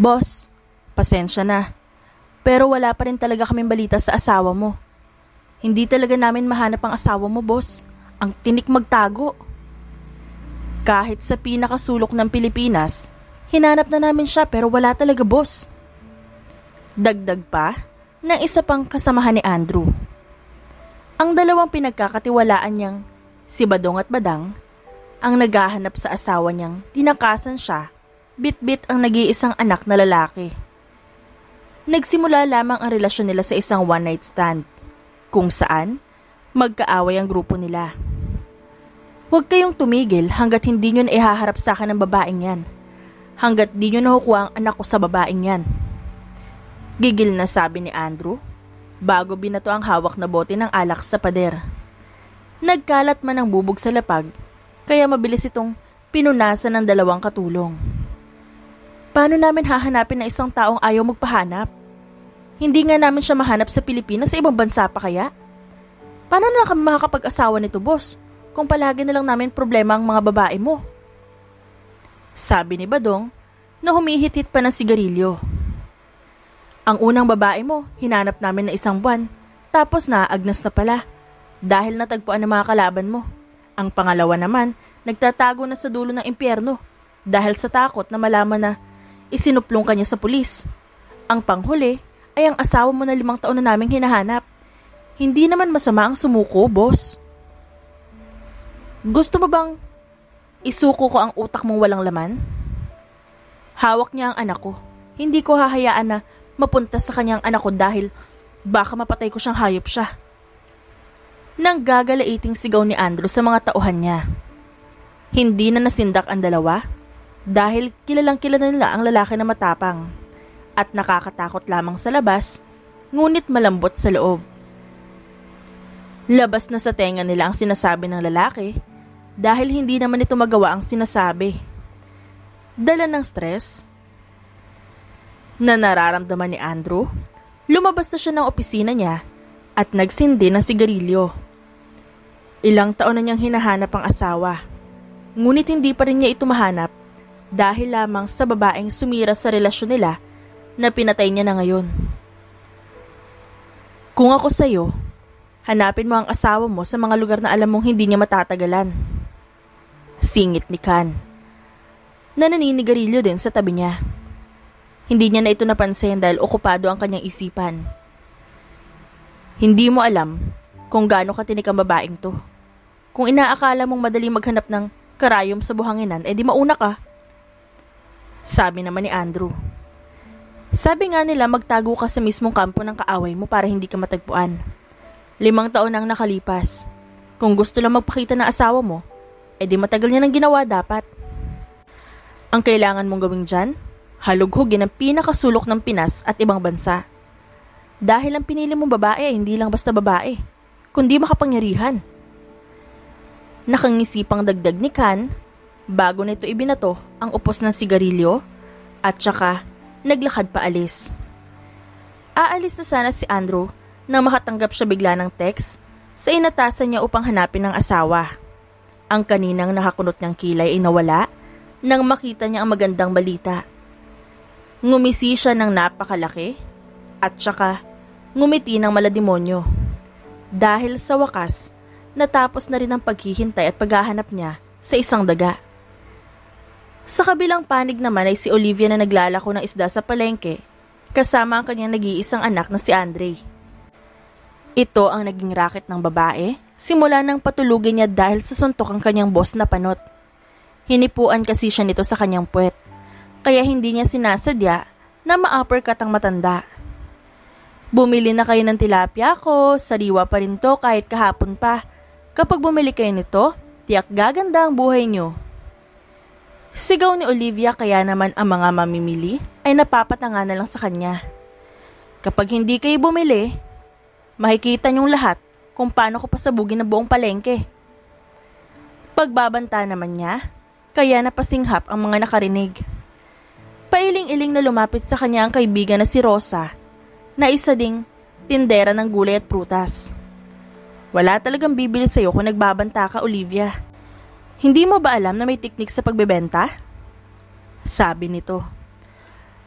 Boss, pasensya na. Pero wala pa rin talaga kaming balita sa asawa mo. Hindi talaga namin mahanap ang asawa mo, boss. Ang tinik magtago. Kahit sa pinakasulok ng Pilipinas, hinanap na namin siya pero wala talaga, boss. Dagdag pa ng isa pang kasamahan ni Andrew. Ang dalawang pinagkakatiwalaan niyang si Badong at Badang ang naghahanap sa asawa niyang tinakasan siya, bit-bit ang nag-iisang anak na lalaki. Nagsimula lamang ang relasyon nila sa isang one-night stand, kung saan magkaaway ang grupo nila. Huwag kayong tumigil hanggat hindi nyo na ihaharap sa akin ng babaeng yan. Hanggat di nyo nakukuha ang anak ko sa babaeng yan. Gigil na sabi ni Andrew bago binato ang hawak na bote ng alak sa pader. Nagkalat man ang bubog sa lapag kaya mabilis itong pinunasan ng dalawang katulong. Paano namin hahanapin na isang taong ayaw magpahanap? Hindi nga namin siya mahanap sa Pilipinas sa ibang bansa pa kaya? Paano na kami makakapag-asawa nito, boss? Kung palagi na lang namin problema ang mga babae mo. Sabi ni Badong na humihit-hit pa ng sigarilyo. Ang unang babae mo, hinanap namin na isang buwan, tapos naagnas na pala dahil natagpuan ng mga kalaban mo. Ang pangalawa naman, nagtatago na sa dulo ng impyerno dahil sa takot na malaman na isinuplong kanya sa pulis. Ang panghuli ay ang asawa mo na limang taon na naming hinahanap. Hindi naman masama ang sumuko, boss. Gusto mo bang isuko ko ang utak mong walang laman? Hawak niya ang anak ko. Hindi ko hahayaan na mapunta sa kanyang anak ko dahil baka mapatay ko siyang hayop siya nang gagalaiting sigaw ni Andrew sa mga tauhan niya. Hindi na nasindak ang dalawa dahil kilalang kilala nila ang lalaki na matapang at nakakatakot lamang sa labas ngunit malambot sa loob. Labas na sa tenga nila ang sinasabi ng lalaki dahil hindi naman ito magawa ang sinasabi. Dala ng stress na nararamdaman ni Andrew, lumabas na siya ng opisina niya at nagsindi ng sigarilyo. Ilang taon na niyang hinahanap ang asawa. Ngunit hindi pa rin niya ito mahanap dahil lamang sa babaeng sumira sa relasyon nila na pinatay niya na ngayon. Kung ako sa'yo, hanapin mo ang asawa mo sa mga lugar na alam mong hindi niya matatagalan. Singit ni Kan. Na naninigarilyo din sa tabi niya. Hindi niya na ito napansin dahil okupado ang kanyang isipan. Hindi mo alam kung gaano katinik ang babaeng to. Kung inaakala mong madali maghanap ng karayom sa buhanginan, edi mauna ka. Sabi naman ni Andrew. Sabi nga nila magtago ka sa mismong kampo ng kaaway mo para hindi ka matagpuan. Limang taon nang nakalipas. Kung gusto lang magpakita ng asawa mo, edi matagal niya nang ginawa dapat. Ang kailangan mong gawing dyan, halughugin ang pinakasulok ng Pinas at ibang bansa. Dahil ang pinili mong babae hindi lang basta babae, kundi makapangyarihan. Nakangisipang dagdag ni Kan bago nito ibinato ang upos ng sigarilyo at saka naglakad pa alis. Aalis na sana si Andrew nang makatanggap siya bigla ng text sa inatasan niya upang hanapin ng asawa. Ang kaninang nakakunot niyang kilay ay nawala nang makita niya ang magandang balita. Ngumisi siya ng napakalaki at saka ngumiti ng malademonyo. Dahil sa wakas, natapos na rin ang paghihintay at paghahanap niya sa isang daga. Sa kabilang panig naman ay si Olivia na naglalako ng isda sa palengke kasama ang kanyang nag-iisang anak na si Andre. Ito ang naging racket ng babae simula nang patulugin niya dahil sa suntok ang kanyang boss na panot. Hinipuan kasi siya nito sa kanyang puwet kaya hindi niya sinasadya na ma-uppercut ang matanda. Bumili na kayo ng tilapia ko, sariwa pa rin to kahit kahapon pa. Kapag bumili kayo nito, tiyak gaganda ang buhay nyo. Sigaw ni Olivia kaya naman ang mga mamimili ay napapatanga na lang sa kanya. Kapag hindi kayo bumili, makikita niyong lahat kung paano ko pasabugin ang buong palengke. Pagbabanta naman niya, kaya napasinghap ang mga nakarinig. Pailing-iling na lumapit sa kanya ang kaibigan na si Rosa, na isa ding tindera ng gulay at prutas. Wala talagang bibili sa'yo kung nagbabanta ka, Olivia. Hindi mo ba alam na may teknik sa pagbebenta? Sabi nito.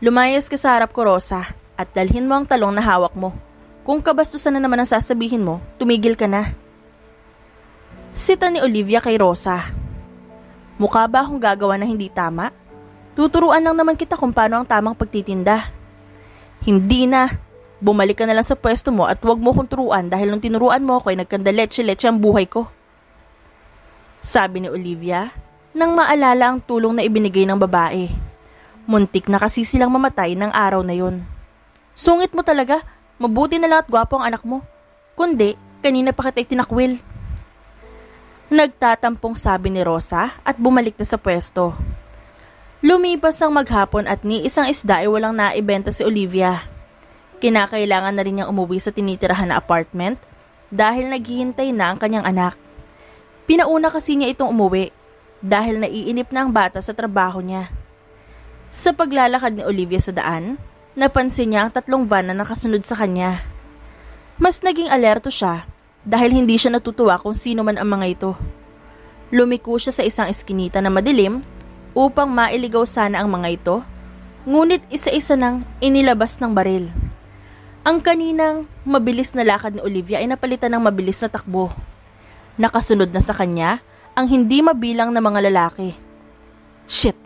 Lumayas ka sa harap ko, Rosa, at dalhin mo ang talong na hawak mo. Kung kabastusan na naman ang sasabihin mo, tumigil ka na. Sita ni Olivia kay Rosa. Mukha ba akong gagawa na hindi tama? Tuturuan lang naman kita kung paano ang tamang pagtitinda. Hindi na. Bumalik ka na lang sa pwesto mo at huwag mo kong turuan dahil nung tinuruan mo ako ay nagkandaletse-letse ang buhay ko. Sabi ni Olivia, nang maalala ang tulong na ibinigay ng babae. Muntik na kasi silang mamatay ng araw na yon. Sungit mo talaga. Mabuti na lang at gwapo ang anak mo. Kundi, kanina pa kita tinakwil. Nagtatampong sabi ni Rosa at bumalik na sa pwesto. Lumipas ang maghapon at ni isang isda ay walang naibenta si Olivia. Kinakailangan na rin niyang umuwi sa tinitirahan na apartment dahil naghihintay na ang kanyang anak. Pinauna kasi niya itong umuwi dahil naiinip na ang bata sa trabaho niya. Sa paglalakad ni Olivia sa daan, napansin niya ang tatlong van na nakasunod sa kanya. Mas naging alerto siya dahil hindi siya natutuwa kung sino man ang mga ito. Lumiko siya sa isang eskinita na madilim upang mailigaw sana ang mga ito, ngunit isa-isa nang inilabas ng baril. Ang kaninang mabilis na lakad ni Olivia ay napalitan ng mabilis na takbo. Nakasunod na sa kanya ang hindi mabilang na mga lalaki. Shit!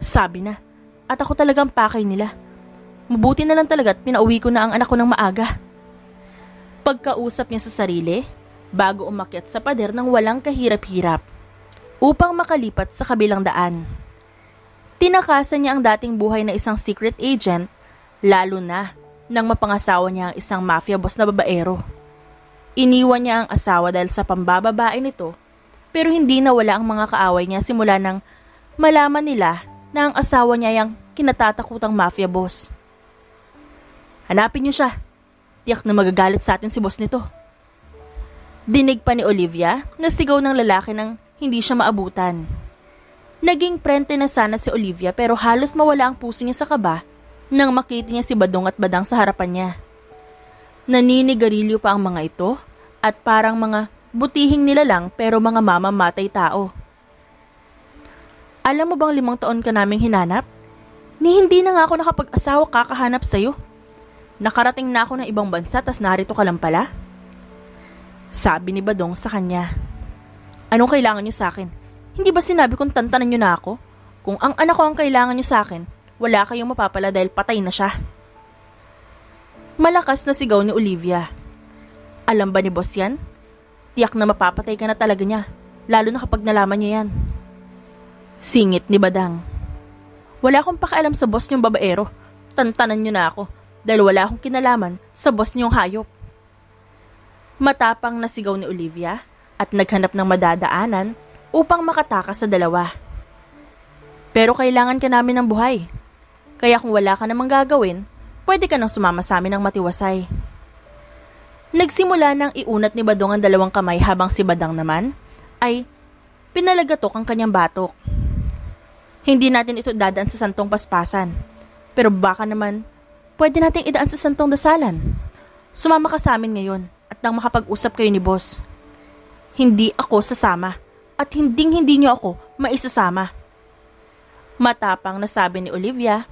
Sabi na at ako talagang pakay nila. Mabuti na lang talaga at pinauwi ko na ang anak ko ng maaga. Pagkausap niya sa sarili, bago umakyat sa pader ng walang kahirap-hirap, upang makalipat sa kabilang daan. Tinakasan niya ang dating buhay na isang secret agent, lalo na nang mapangasawa niya ang isang mafia boss na babaero. Iniwan niya ang asawa dahil sa pambababae nito, pero hindi nawala ang mga kaaway niya simula nang malaman nila na ang asawa niya yung kinatatakutang mafia boss. Hanapin niyo siya. Tiyak na magagalit sa atin si boss nito. Dinig pa ni Olivia na sigaw ng lalaki nang hindi siya maabutan. Naging prente na sana si Olivia pero halos mawala ang puso niya sa kaba nang makita niya si Badong at Badang sa harapan niya. Naninigarilyo pa ang mga ito at parang mga butihing nila lang pero mga mamamatay tao. Alam mo bang limang taon ka naming hinanap? Ni hindi na nga ako nakapag-asawa kakahanap sa'yo. Nakarating na ako ng ibang bansa tas narito ka lang pala. Sabi ni Badong sa kanya. Anong kailangan niyo sa akin? Hindi ba sinabi kong tantanan niyo na ako? Kung ang anak ko ang kailangan niyo sa akin, wala kayong mapapala dahil patay na siya. Malakas na sigaw ni Olivia. Alam ba ni boss yan? Tiyak na mapapatay ka na talaga niya, lalo na kapag nalaman niya yan. Singit ni Badang. Wala akong pakialam sa boss niyong babaero. Tantanan niyo na ako dahil wala akong kinalaman sa boss niyong hayop. Matapang na sigaw ni Olivia at naghanap ng madadaanan upang makatakas sa dalawa. Pero kailangan ka namin ng buhay. Kaya kung wala ka namang gagawin, pwede ka nang sumama sa amin ng matiwasay. Nagsimula nang iunat ni Badong ang dalawang kamay habang si Badang naman ay pinalagatok ang kanyang batok. Hindi natin ito dadaan sa santong paspasan. Pero baka naman, pwede nating idaan sa santong dasalan. Sumama ka sa amin ngayon at nang makapag-usap kayo ni boss. Hindi ako sasama at hinding hindi niyo ako maisasama. Matapang na sabi ni Olivia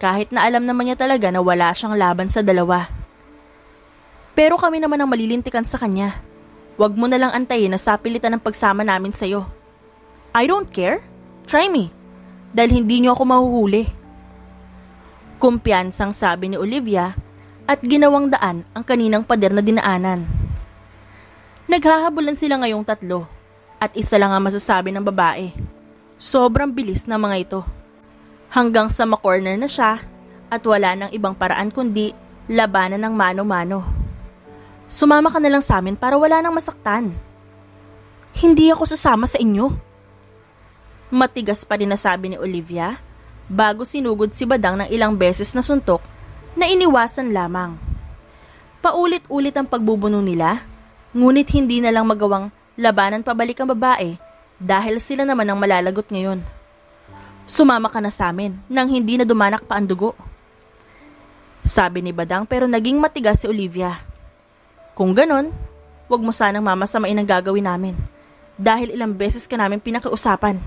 kahit na alam naman niya talaga na wala siyang laban sa dalawa. Pero kami naman ang malilintikan sa kanya. Huwag mo na lang antayin na sapilitan ng pagsama namin sa'yo. I don't care. Try me dahil hindi niyo ako mahuhuli. Kumpiyansang sabi ni Olivia at ginawang daan ang kaninang pader na dinaanan. Naghahabulan sila ngayong tatlo at isa lang ang masasabi ng babae. Sobrang bilis ng mga ito. Hanggang sa makorner na siya at wala nang ibang paraan kundi labanan ng mano-mano. Sumama ka na lang sa amin para wala nang masaktan. Hindi ako sasama sa inyo. Matigas pa rin nasabi ni Olivia bago sinugod si Badang ng ilang beses na suntok na iniwasan lamang. Paulit-ulit ang pagbubuno nila, ngunit hindi na lang magawang labanan pabalik ang babae dahil sila naman ang malalagot ngayon. Sumama ka na sa amin nang hindi na dumanak pa ang dugo. Sabi ni Badang pero naging matigas si Olivia. Kung ganon, wag mo sanang mamasamain ang gagawin namin dahil ilang beses ka namin pinakiusapan.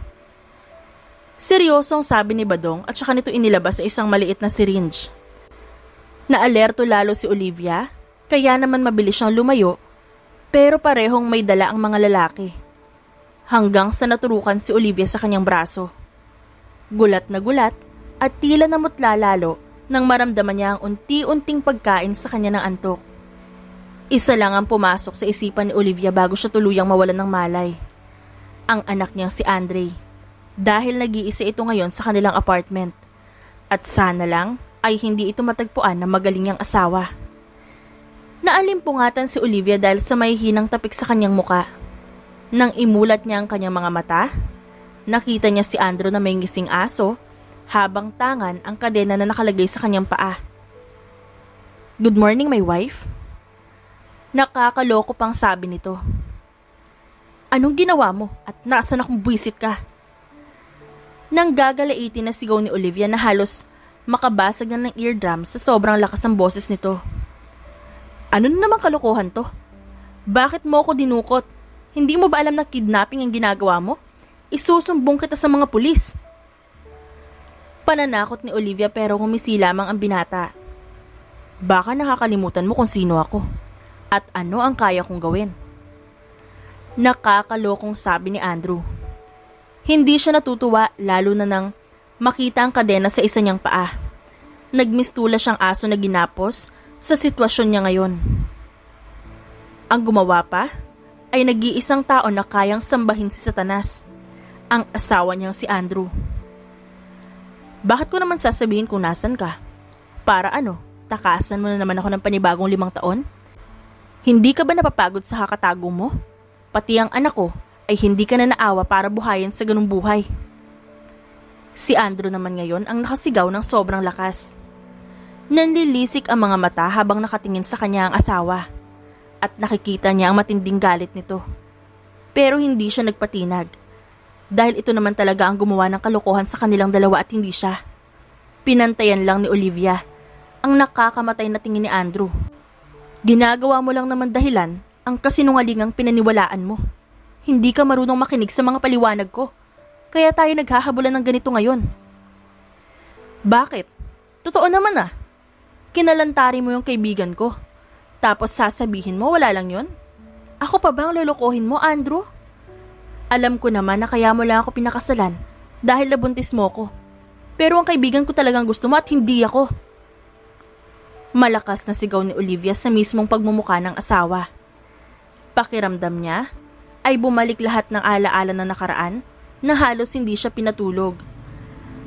Seryosong sabi ni Badong at saka nito inilabas sa isang maliit na syringe. Naalerto lalo si Olivia, kaya naman mabilis siyang lumayo, pero parehong may dala ang mga lalaki. Hanggang sa naturukan si Olivia sa kanyang braso. Gulat na gulat at tila namutla lalo nang maramdaman niya ang unti-unting pagkain sa kanya ng antok. Isa lang ang pumasok sa isipan ni Olivia bago siya tuluyang mawalan ng malay. Ang anak niyang si Andre. Dahil nag-iisa ito ngayon sa kanilang apartment. At sana lang ay hindi ito matagpuan ng magaling niyang asawa. Naalimpungatan si Olivia dahil sa may hinang tapik sa kanyang muka. Nang imulat niya ang kanyang mga mata, nakita niya si Andrew na may ngising aso habang tangan ang kadena na nakalagay sa kanyang paa. Good morning, my wife. Nakakaloko pang sabi nito. Anong ginawa mo at nasan akong buwisit ka? Nang gagalaitin na sigaw ni Olivia na halos makabasag na ng eardrum sa sobrang lakas ng boses nito. Ano na naman kalokohan to? Bakit mo ako dinukot? Hindi mo ba alam na kidnapping ang ginagawa mo? Isusumbong kita sa mga pulis. Pananakot ni Olivia pero humisi lamang ang binata. Baka nakakalimutan mo kung sino ako at ano ang kaya kong gawin. Nakakalokong sabi ni Andrew. Hindi siya natutuwa lalo na nang makita ang kadena sa isa niyang paa. Nagmistula siyang aso na ginapos sa sitwasyon niya ngayon. Ang gumawa pa ay nag-iisang tao na kayang sambahin si Satanas, ang asawa niyang si Andrew. Bakit ko naman sasabihin kung nasan ka? Para ano, takasan mo na naman ako ng panibagong limang taon? Hindi ka ba napapagod sa kakatago mo? Pati ang anak ko ay hindi ka na naawa para buhayin sa ganung buhay. Si Andrew naman ngayon ang nakasigaw ng sobrang lakas. Nanlilisik ang mga mata habang nakatingin sa kanya ang asawa at nakikita niya ang matinding galit nito. Pero hindi siya nagpatinag dahil ito naman talaga ang gumawa ng kalokohan sa kanilang dalawa at hindi siya. Pinantayan lang ni Olivia ang nakakamatay na tingin ni Andrew. Ginagawa mo lang naman dahilan ang kasinungalingang pinaniwalaan mo. Hindi ka marunong makinig sa mga paliwanag ko. Kaya tayo naghahabulan ng ganito ngayon. Bakit? Totoo naman ah. Kinalantari mo yung kaibigan ko. Tapos sasabihin mo wala lang yon? Ako pa ba ang lolokohin mo, Andrew? Alam ko naman na kaya mo lang ako pinakasalan dahil nabuntis mo ko. Pero ang kaibigan ko talagang gusto mo at hindi ako. Malakas na sigaw ni Olivia sa mismong pagmumuka ng asawa. Pakiramdam niya ay bumalik lahat ng alaala na nakaraan na halos hindi siya pinatulog.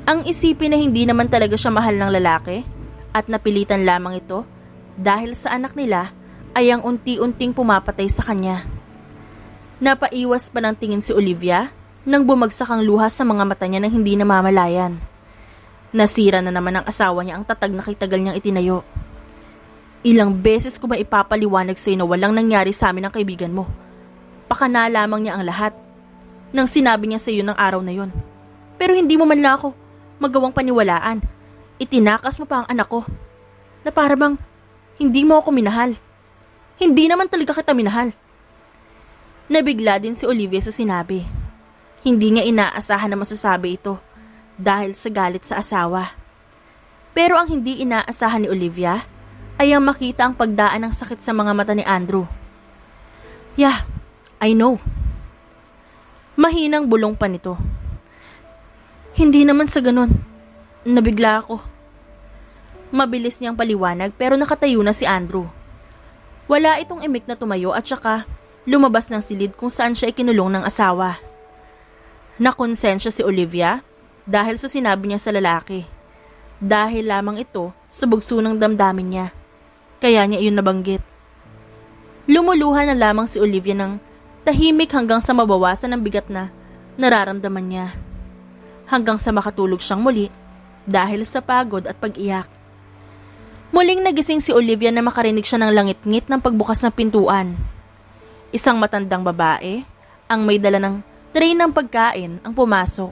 Ang isipin na hindi naman talaga siya mahal ng lalaki at napilitan lamang ito dahil sa anak nila ay ang unti-unting pumapatay sa kanya. Napaiwas pa ng tingin si Olivia nang bumagsak ang luha sa mga mata niya nang hindi namamalayan. Nasira na naman ang asawa niya ang tatag na kitagal niyang itinayo. Ilang beses ko ba ipapaliwanag sa iyo na walang nangyari sa amin ng kaibigan mo? Pakana lamang niya ang lahat nang sinabi niya sa iyo ng araw na yon. Pero hindi mo man lang ako magawang paniwalaan. Itinakas mo pa ang anak ko na para bang hindi mo ako minahal. Hindi naman talaga kita minahal. Nabigla din si Olivia sa sinabi. Hindi niya inaasahan na masasabi ito dahil sa galit sa asawa. Pero ang hindi inaasahan ni Olivia ay ang makita ang pagdaan ng sakit sa mga mata ni Andrew. Yeah, I know. Mahinang bulong pa nito. Hindi naman sa ganun. Nabigla ako. Mabilis niyang paliwanag pero nakatayo na si Andrew. Wala itong imik na tumayo at saka lumabas ng silid kung saan siya ikinulong ng asawa. Nakonsensya si Olivia dahil sa sinabi niya sa lalaki. Dahil lamang ito sa bugso ng damdamin niya. Kaya niya iyon nabanggit. Lumuluha na lamang si Olivia ng tahimik hanggang sa mabawasan ang bigat na nararamdaman niya. Hanggang sa makatulog siyang muli dahil sa pagod at pag-iyak. Muling nagising si Olivia na makarinig siya ng langit-ngit ng pagbukas ng pintuan. Isang matandang babae, ang may dala ng tray ng pagkain, ang pumasok.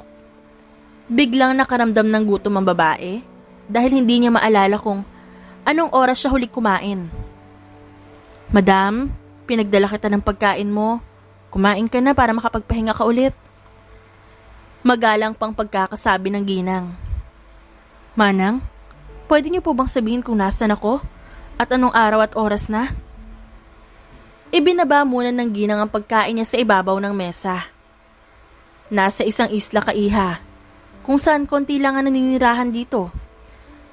Biglang nakaramdam ng gutom ang babae dahil hindi niya maalala kung anong oras siya huli kumain. Madam, pinagdala kita ng pagkain mo. Kumain ka na para makapagpahinga ka ulit. Magalang pang pagkakasabi ng ginang. Manang, pwede niyo po bang sabihin kung nasan ako? At anong araw at oras na? Ibinaba muna ng ginang ang pagkain niya sa ibabaw ng mesa. Nasa isang isla kaiha, kung saan konti lang ang naninirahan dito.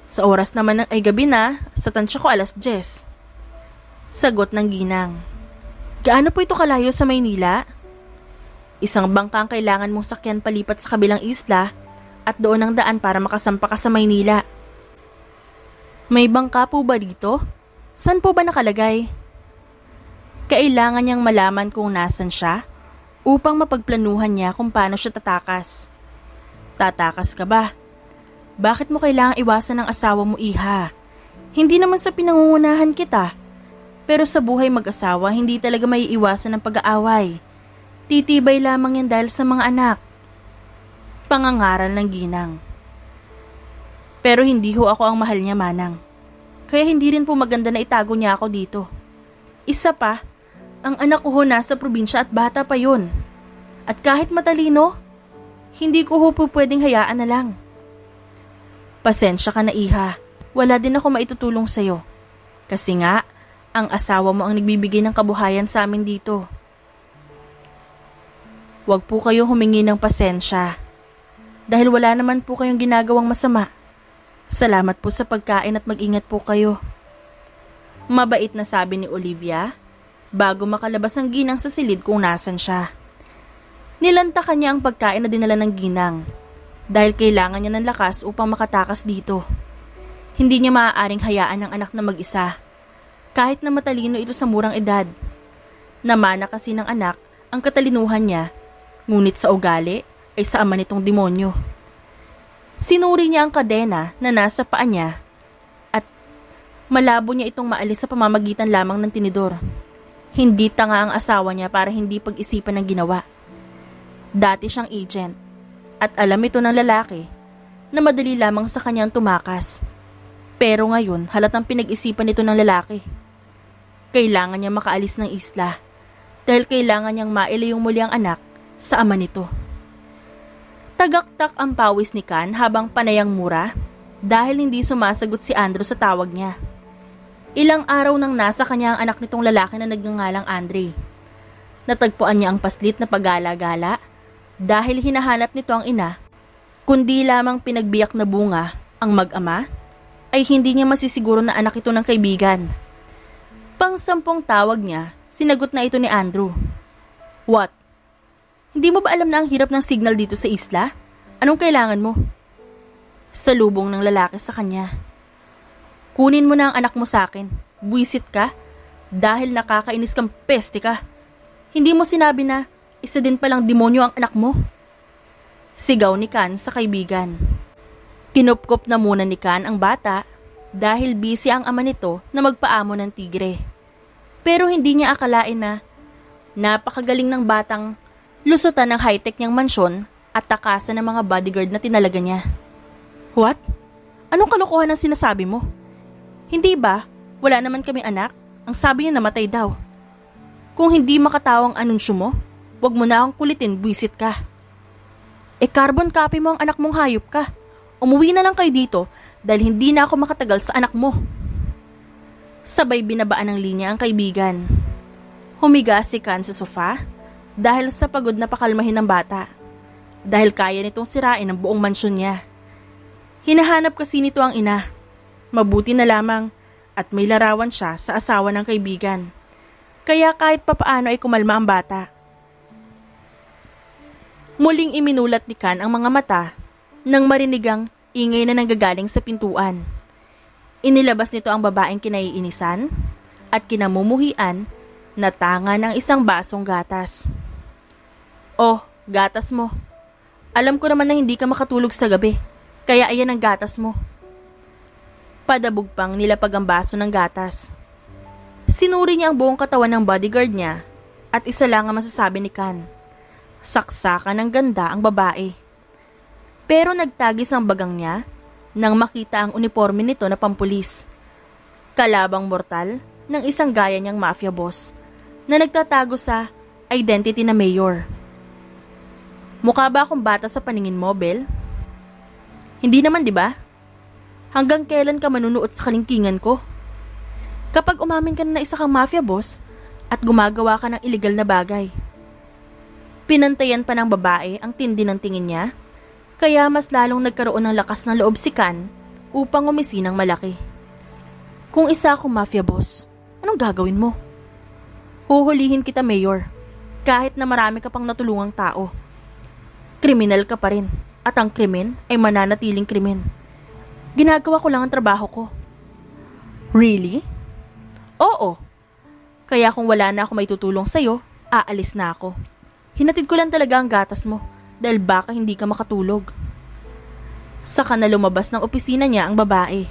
Sa oras naman ng ay gabi na, sa tansya ko alas 10. Sagot ng ginang. Gaano po ito kalayo sa Maynila? Isang bangka ang kailangan mong sakyan palipat sa kabilang isla at doon ang daan para makasampa ka sa Maynila. May bangka po ba dito? Saan po ba nakalagay? Kailangan niyang malaman kung nasan siya upang mapagplanuhan niya kung paano siya tatakas. Tatakas ka ba? Bakit mo kailangang iwasan ng asawa mo, iha? Hindi naman sa pinangungunahan kita. Pero sa buhay mag-asawa, hindi talaga may iwasan ng pag-aaway. Titibay lamang yan dahil sa mga anak. Pangangaral ng ginang. Pero hindi ho ako ang mahal niya manang. Kaya hindi rin po maganda na itago niya ako dito. Isa pa, ang anak ko ho nasa probinsya at bata pa yun. At kahit matalino, hindi ko ho po pwedeng hayaan na lang. Pasensya ka na iha, wala din ako maitutulong sa'yo. Kasi nga, ang asawa mo ang nagbibigay ng kabuhayan sa amin dito. Huwag po kayong humingi ng pasensya. Dahil wala naman po kayong ginagawang masama. Salamat po sa pagkain at mag-ingat po kayo. Mabait na sabi ni Olivia bago makalabas ang ginang sa silid kung nasan siya. Nilanta kanya ang pagkain na dinala ng ginang dahil kailangan niya ng lakas upang makatakas dito. Hindi niya maaaring hayaan ang anak na mag-isa kahit na matalino ito sa murang edad. Namana kasi ng anak ang katalinuhan niya Ngunit sa ugali ay sa ama nitong demonyo. Sinuri niya ang kadena na nasa paa niya at malabo niya itong maalis sa pamamagitan lamang ng tinidor. Hindi tanga ang asawa niya para hindi pag-isipan ng ginawa. Dati siyang agent at alam ito ng lalaki na madali lamang sa kanyang tumakas. Pero ngayon halatang pinag-isipan ito ng lalaki. Kailangan niya makaalis ng isla dahil kailangan niyang mailayong muli ang anak sa ama nito. Tagaktak ang pawis ni Kan habang panayang mura dahil hindi sumasagot si Andrew sa tawag niya. Ilang araw nang nasa kanya ang anak nitong lalaki na nagngangalang Andre. Natagpuan niya ang paslit na pagala-gala dahil hinahanap nito ang ina, kundi lamang pinagbiyak na bunga ang mag-ama, ay hindi niya masisiguro na anak ito ng kaibigan. Pang sampung tawag niya, sinagot na ito ni Andrew. What? Hindi mo ba alam na ang hirap ng signal dito sa isla? Anong kailangan mo? Salubong ng lalaki sa kanya. Kunin mo na ang anak mo sa akin. Buisit ka. Dahil nakakainis kang peste ka. Hindi mo sinabi na isa din palang demonyo ang anak mo. Sigaw ni Kan sa kaibigan. Kinupkop na muna ni Kan ang bata dahil busy ang ama nito na magpaamo ng tigre. Pero hindi niya akalain na napakagaling ng batang lusutan ng high-tech niyang mansyon at takasan ng mga bodyguard na tinalaga niya. What? Anong kalokohan ang sinasabi mo? Hindi ba? Wala naman kami anak. Ang sabi niya namatay daw. Kung hindi makatawang anunsyo mo, wag mo na akong kulitin, buwisit ka. E carbon copy mo ang anak mong hayop ka. Umuwi na lang kayo dito dahil hindi na ako makatagal sa anak mo. Sabay binabaan ng linya ang kaibigan. Humiga si Kan sa sofa dahil sa pagod na pakalmahin ng bata. Dahil kaya nitong sirain ang buong mansyon niya. Hinahanap kasi nito ang ina. Mabuti na lamang at may larawan siya sa asawa ng kaibigan. Kaya kahit papaano ay kumalma ang bata. Muling iminulat ni Kan ang mga mata nang marinigang ingay na nanggagaling sa pintuan. Inilabas nito ang babaeng kinaiinisan at kinamumuhian na tanga ng isang basong gatas. Oh, gatas mo. Alam ko naman na hindi ka makatulog sa gabi, kaya ayan ang gatas mo. Padabog pang nilapag ang baso ng gatas. Sinuri niya ang buong katawan ng bodyguard niya at isa lang ang masasabi ni Kan. Saksakan ng ganda ang babae. Pero nagtagis ang bagang niya nang makita ang uniforme nito na pampulis. Kalabang mortal ng isang gaya niyang mafia boss na nagtatago sa identity na mayor. Mukha ba akong bata sa paningin mo, Bel? Hindi naman, di ba? Hanggang kailan ka manunuot sa kalingkingan ko? Kapag umamin ka na, isa kang mafia boss at gumagawa ka ng illegal na bagay. Pinantayan pa ng babae ang tindi ng tingin niya, kaya mas lalong nagkaroon ng lakas ng loob si Kan upang umisi ng malaki. Kung isa akong mafia boss, anong gagawin mo? Huhulihin kita, Mayor, kahit na marami ka pang natulungang tao. Kriminal ka pa rin at ang krimen ay mananatiling krimen. Ginagawa ko lang ang trabaho ko. Really? Oo. Kaya kung wala na ako may tutulong sa'yo, aalis na ako. Hinatid ko lang talaga ang gatas mo dahil baka hindi ka makatulog. Saka na lumabas ng opisina niya ang babae.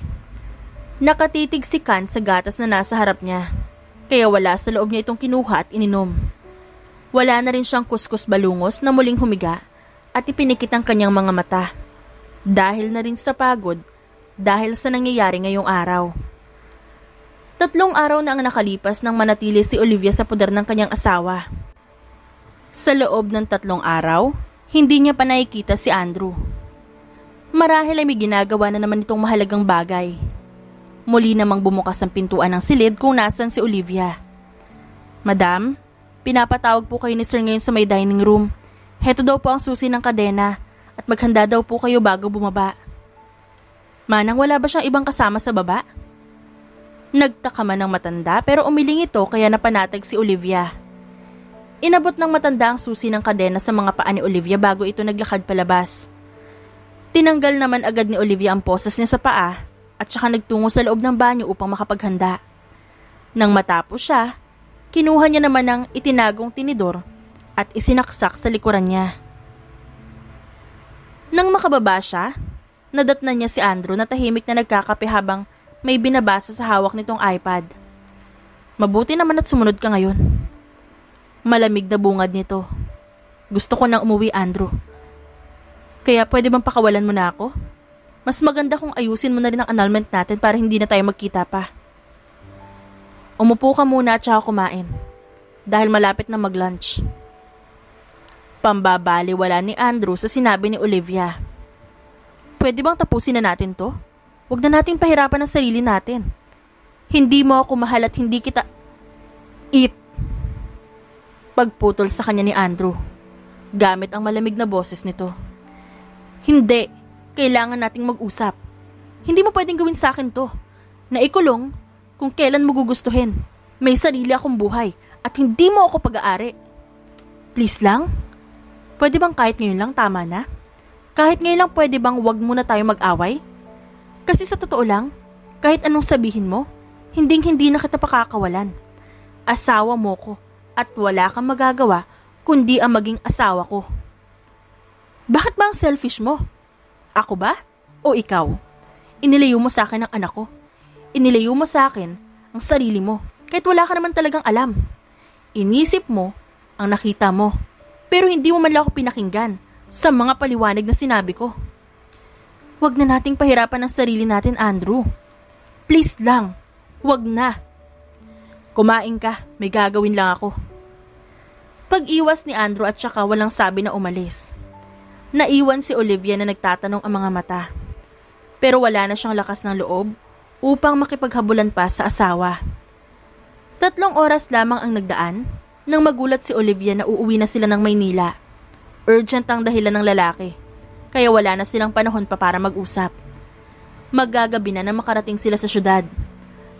Nakatitig si Kan sa gatas na nasa harap niya. Kaya wala sa loob niya itong kinuha at ininom. Wala na rin siyang kuskus balungos na muling humiga at ipinikit ang kanyang mga mata. Dahil na rin sa pagod, dahil sa nangyayari ngayong araw. Tatlong araw na ang nakalipas nang manatili si Olivia sa poder ng kanyang asawa. Sa loob ng tatlong araw, hindi niya pa nakikita si Andrew. Marahil ay may ginagawa na naman itong mahalagang bagay. Muli namang bumukas ang pintuan ng silid kung nasan si Olivia. Madam, pinapatawag po kayo ni Sir ngayon sa may dining room. Heto daw po ang susi ng kadena at maghanda daw po kayo bago bumaba. Manang wala ba siyang ibang kasama sa baba? Nagtaka man ng matanda pero umiling ito kaya napanatag si Olivia. Inabot ng matanda ang susi ng kadena sa mga paa ni Olivia bago ito naglakad palabas. Tinanggal naman agad ni Olivia ang posas niya sa paa at saka nagtungo sa loob ng banyo upang makapaghanda. Nang matapos siya, kinuha niya naman ang itinagong tinidor at isinaksak sa likuran niya. Nang makababa siya, nadatnan niya si Andrew na tahimik na nagkakape habang may binabasa sa hawak nitong iPad. Mabuti naman at sumunod ka ngayon. Malamig na bungad nito. Gusto ko nang umuwi, Andrew. Kaya pwede bang pakawalan mo na ako? Mas maganda kung ayusin mo na rin ang annulment natin para hindi na tayo magkita pa. Umupo ka muna at saka kumain. Dahil malapit na mag-lunch. Pambabaliwala ni Andrew sa sinabi ni Olivia. Pwede bang tapusin na natin to? Huwag na nating pahirapan ang sarili natin. Hindi mo ako mahal at hindi kita... Eat! Pagputol sa kanya ni Andrew. Gamit ang malamig na boses nito. Hindi. Kailangan nating mag-usap. Hindi mo pwedeng gawin sa akin to. Naikulong kung kailan mo gugustuhin. May sarili akong buhay at hindi mo ako pag-aari. Please lang, Pwede bang kahit ngayon lang tama na? Kahit ngayon lang pwede bang wag muna tayo mag-away? Kasi sa totoo lang, kahit anong sabihin mo, hinding hindi na kita pakakawalan. Asawa mo ko at wala kang magagawa kundi ang maging asawa ko. Bakit ba ang selfish mo? Ako ba? O ikaw? Inilayo mo sa akin ang anak ko. Inilayo mo sa akin ang sarili mo kahit wala ka naman talagang alam. Inisip mo ang nakita mo pero hindi mo man lang ako pinakinggan sa mga paliwanag na sinabi ko. Huwag na nating pahirapan ang sarili natin, Andrew. Please lang, huwag na. Kumain ka, may gagawin lang ako. Pag-iwas ni Andrew at saka walang sabi na umalis. Naiwan si Olivia na nagtatanong ang mga mata. Pero wala na siyang lakas ng loob upang makipaghabulan pa sa asawa. Tatlong oras lamang ang nagdaan nang magulat si Olivia na uuwi na sila ng Maynila. Urgent ang dahilan ng lalaki, kaya wala na silang panahon pa para mag-usap. Maggagabi na na makarating sila sa syudad.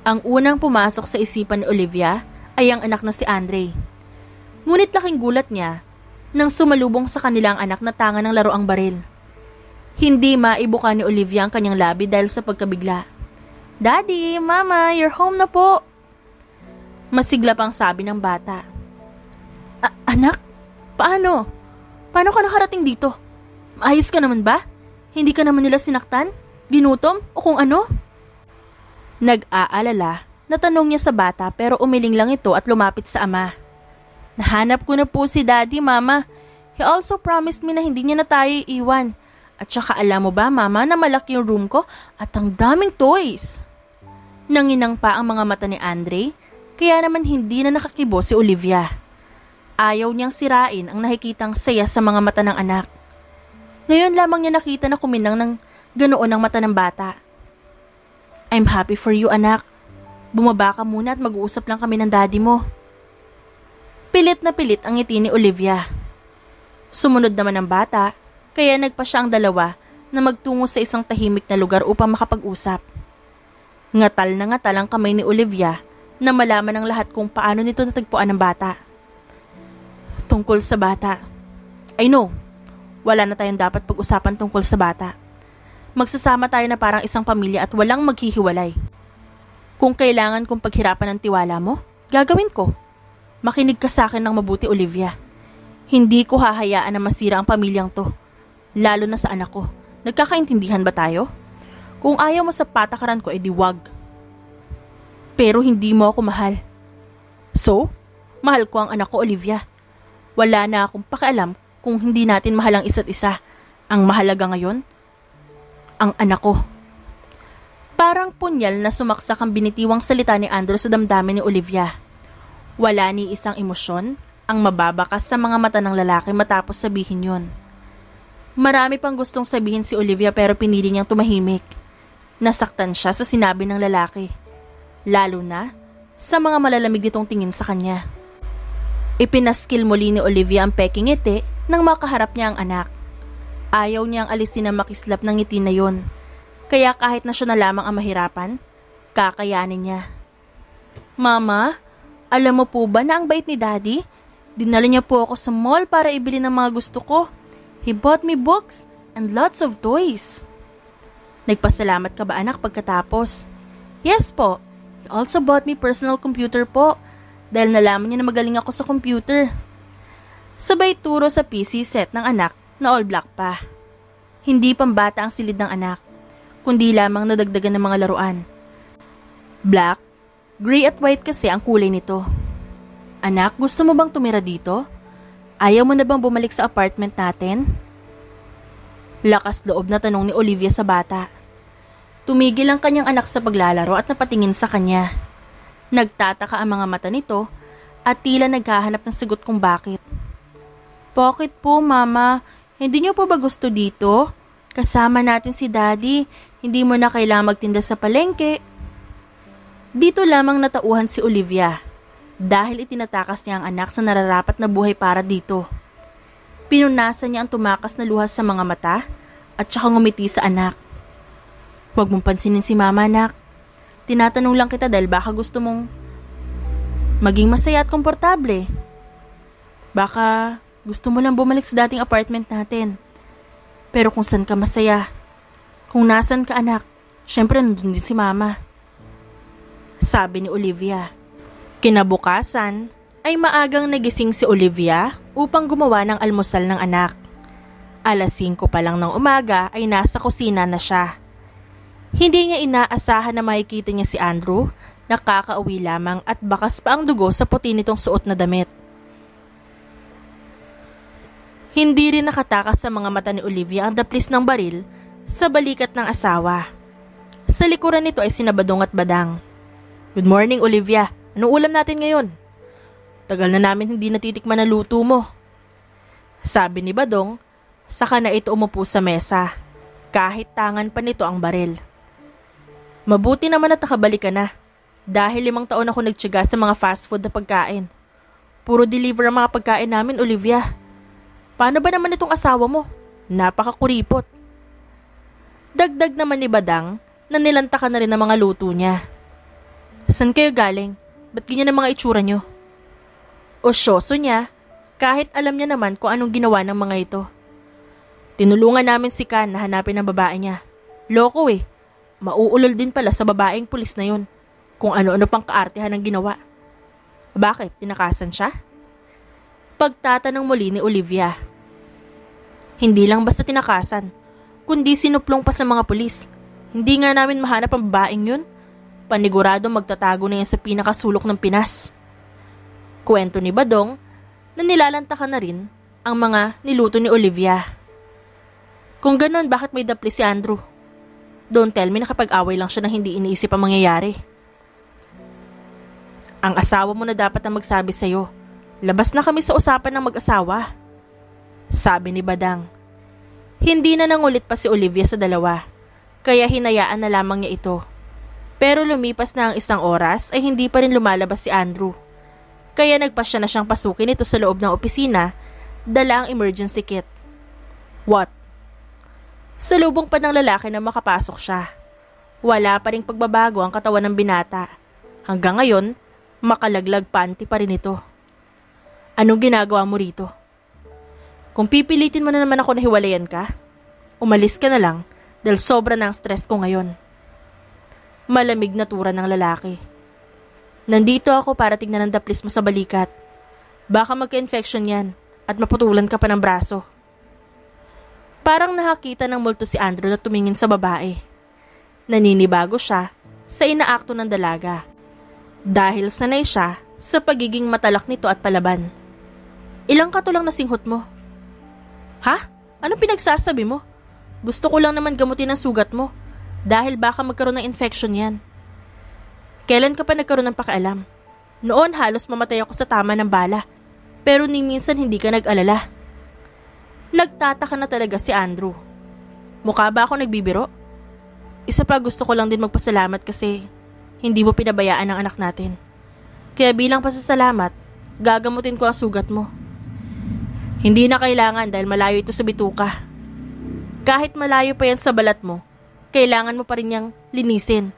Ang unang pumasok sa isipan ni Olivia ay ang anak na si Andre. Ngunit laking gulat niya nang sumalubong sa kanilang anak na tanga ng laro ang baril. Hindi maibuka ni Olivia ang kanyang labi dahil sa pagkabigla. Daddy, Mama, you're home na po. Masigla pang sabi ng bata. A- anak? Paano? Paano ka nakarating dito? Maayos ka naman ba? Hindi ka naman nila sinaktan? Ginutom? O kung ano? Nag-aalala, natanong niya sa bata pero umiling lang ito at lumapit sa ama. Nahanap ko na po si daddy, mama. He also promised me na hindi niya na tayo iiwan. At saka alam mo ba, mama, na malaki yung room ko at ang daming toys. Nanginang pa ang mga mata ni Andre, kaya naman hindi na nakakibo si Olivia. Ayaw niyang sirain ang nakikitang saya sa mga mata ng anak. Ngayon lamang niya nakita na kuminang ng ganoon ang mata ng bata. I'm happy for you anak. Bumaba ka muna at mag-uusap lang kami ng daddy mo. Pilit na pilit ang ngiti ni Olivia. Sumunod naman ang bata, kaya nagpa siya ang dalawa na magtungo sa isang tahimik na lugar upang makapag-usap. Ngatal na ngatal ang kamay ni Olivia na malaman ng lahat kung paano nito natagpuan ng bata. Tungkol sa bata. I know, wala na tayong dapat pag-usapan tungkol sa bata. Magsasama tayo na parang isang pamilya at walang maghihiwalay. Kung kailangan kong paghirapan ng tiwala mo, gagawin ko. Makinig ka sa akin ng mabuti, Olivia. Hindi ko hahayaan na masira ang pamilyang to. Lalo na sa anak ko. Nagkakaintindihan ba tayo? Kung ayaw mo sa patakaran ko, edi wag. Pero hindi mo ako mahal. So, mahal ko ang anak ko, Olivia. Wala na akong pakialam kung hindi natin mahal ang isa't isa. Ang mahalaga ngayon, ang anak ko. Parang punyal na sumaksak ang binitiwang salita ni Andrew sa damdamin ni Olivia. Wala ni isang emosyon ang mababakas sa mga mata ng lalaki matapos sabihin yon. Marami pang gustong sabihin si Olivia pero pinili niyang tumahimik. Nasaktan siya sa sinabi ng lalaki. Lalo na sa mga malalamig nitong tingin sa kanya. Ipinaskil muli ni Olivia ang peking ngiti nang makaharap niya ang anak. Ayaw niyang alisin ang makislap ng ngiti na yon kaya kahit na siya na lamang ang mahirapan, kakayanin niya. Mama, alam mo po ba na ang bait ni Daddy? Dinala niya po ako sa mall para ibili ng mga gusto ko. He bought me books and lots of toys. Nagpasalamat ka ba anak pagkatapos? Yes po. He also bought me personal computer po dahil nalaman niya na magaling ako sa computer. Sabay turo sa PC set ng anak na all black pa. Hindi pambata ang silid ng anak kundi lamang nadagdagan ng mga laruan. Black, gray at white kasi ang kulay nito. Anak, gusto mo bang tumira dito? Ayaw mo na bang bumalik sa apartment natin? Lakas loob na tanong ni Olivia sa bata. Tumigil ang kanyang anak sa paglalaro at napatingin sa kanya. Nagtataka ang mga mata nito at tila naghahanap ng sagot kung bakit. Bakit po, Mama? Hindi niyo po ba gusto dito? Kasama natin si Daddy. Hindi mo na kailangang magtinda sa palengke. Dito lamang natauhan si Olivia dahil itinatakas niya ang anak sa nararapat na buhay para dito. Pinunasan niya ang tumakas na luha sa mga mata at saka ngumiti sa anak. Huwag mong pansinin si mama anak. Tinatanong lang kita dahil baka gusto mong maging masaya at komportable. Baka gusto mo lang bumalik sa dating apartment natin. Pero kung saan ka masaya, kung nasan ka anak, syempre nandun din si mama. Sabi ni Olivia. Kinabukasan ay maagang nagising si Olivia upang gumawa ng almusal ng anak. Alas 5 pa lang ng umaga ay nasa kusina na siya. Hindi niya inaasahan na makikita niya si Andrew nakakauwi lamang at bakas pa ang dugo sa puti nitong suot na damit. Hindi rin nakatakas sa mga mata ni Olivia ang daplis ng baril sa balikat ng asawa. Sa likuran nito ay sinabadong at badang. Good morning, Olivia. Anong ulam natin ngayon? Tagal na namin hindi natitikman na luto mo. Sabi ni Badong, saka na ito umupo sa mesa. Kahit tangan pa nito ang baril. Mabuti naman at nakabalik ka na. Dahil limang taon ako nagtyaga sa mga fast food na pagkain. Puro deliver ang mga pagkain namin, Olivia. Paano ba naman itong asawa mo? Napakakuripot. Dagdag naman ni Badang na nilanta na rin ang mga luto niya. San kayo galing? Ba't ganyan ang mga itsura niyo? Osyoso niya, kahit alam niya naman kung anong ginawa ng mga ito. Tinulungan namin si Kan na hanapin ang babae niya. Loko eh. Mauulol din pala sa babaeng pulis na yun. Kung ano-ano pang kaartehan ang ginawa. Bakit? Tinakasan siya? Pagtatanong muli ni Olivia. Hindi lang basta tinakasan, kundi sinuplong pa sa mga pulis. Hindi nga namin mahanap ang babaeng yun. Panigurado magtatago na yan sa pinakasulok ng Pinas. Kwento ni Badong na nilalantakan na rin ang mga niluto ni Olivia. Kung ganun, bakit may dapli si Andrew? Don't tell me na kapag away lang siya nang hindi iniisip ang mangyayari. Ang asawa mo na dapat na magsabi sa'yo Labas na kami sa usapan ng mag-asawa. Sabi ni Badang. Hindi na nangulit pa si Olivia sa dalawa, kaya hinayaan na lamang niya ito. Pero lumipas na ang isang oras ay hindi pa rin lumalabas si Andrew. Kaya nagpasya na siyang pasukin ito sa loob ng opisina, dala ang emergency kit. What? Salubong pa ng lalaki na makapasok siya. Wala pa ring pagbabago ang katawan ng binata. Hanggang ngayon, makalaglag panty pa rin ito. Anong ginagawa mo rito? Kung pipilitin mo na naman ako na hiwalayan ka, umalis ka na lang dahil sobra na ang stress ko ngayon. Malamig na tura ng lalaki. Nandito ako para tignan ang daplis mo sa balikat. Baka magka-infection yan at maputulan ka pa ng braso. Parang nakakita ng multo si Andrew na tumingin sa babae. Naninibago siya sa inaakto ng dalaga. Dahil sanay siya sa pagiging matalak nito at palaban. Ilang katulang nasinghot mo? Ha? Anong pinagsasabi mo? Gusto ko lang naman gamutin ang sugat mo dahil baka magkaroon ng infection yan. Kailan ka pa nagkaroon ng pakialam? Noon halos mamatay ako sa tama ng bala pero ni minsan hindi ka nag-alala. Nagtataka na talaga si Andrew. Mukha ba ako nagbibiro? Isa pa gusto ko lang din magpasalamat kasi hindi mo pinabayaan ang anak natin. Kaya bilang pasasalamat, gagamutin ko ang sugat mo. Hindi na kailangan dahil malayo ito sa bituka. Kahit malayo pa yan sa balat mo, kailangan mo pa rin niyang linisin.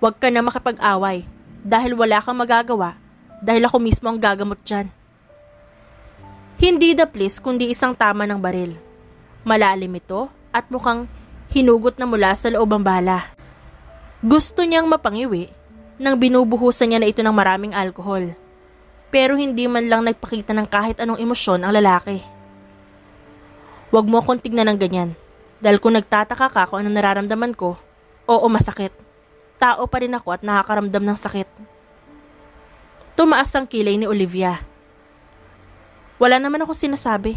Huwag ka na makipag-away dahil wala kang magagawa dahil ako mismo ang gagamot dyan. Hindi the place kundi isang tama ng baril. Malalim ito at mukhang hinugot na mula sa loob ang bala. Gusto niyang mapangiwi nang binubuhusan niya na ito ng maraming alkohol pero hindi man lang nagpakita ng kahit anong emosyon ang lalaki. Huwag mo akong tignan ng ganyan, dahil kung nagtataka ka kung anong nararamdaman ko, oo masakit. Tao pa rin ako at nakakaramdam ng sakit. Tumaas ang kilay ni Olivia. Wala naman ako sinasabi.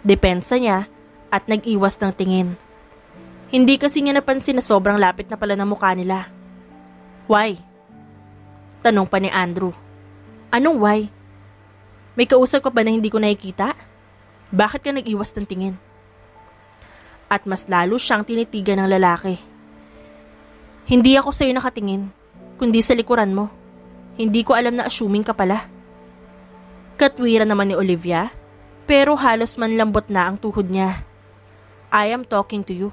Depensa niya at nag-iwas ng tingin. Hindi kasi niya napansin na sobrang lapit na pala ng mukha nila. Why? Tanong pa ni Andrew. Anong why? May kausap ka ba na hindi ko nakikita? Bakit ka nag-iwas ng tingin? At mas lalo siyang tinitigan ng lalaki. Hindi ako sa'yo nakatingin, kundi sa likuran mo. Hindi ko alam na assuming ka pala. Katwira naman ni Olivia, pero halos manlambot na ang tuhod niya. I am talking to you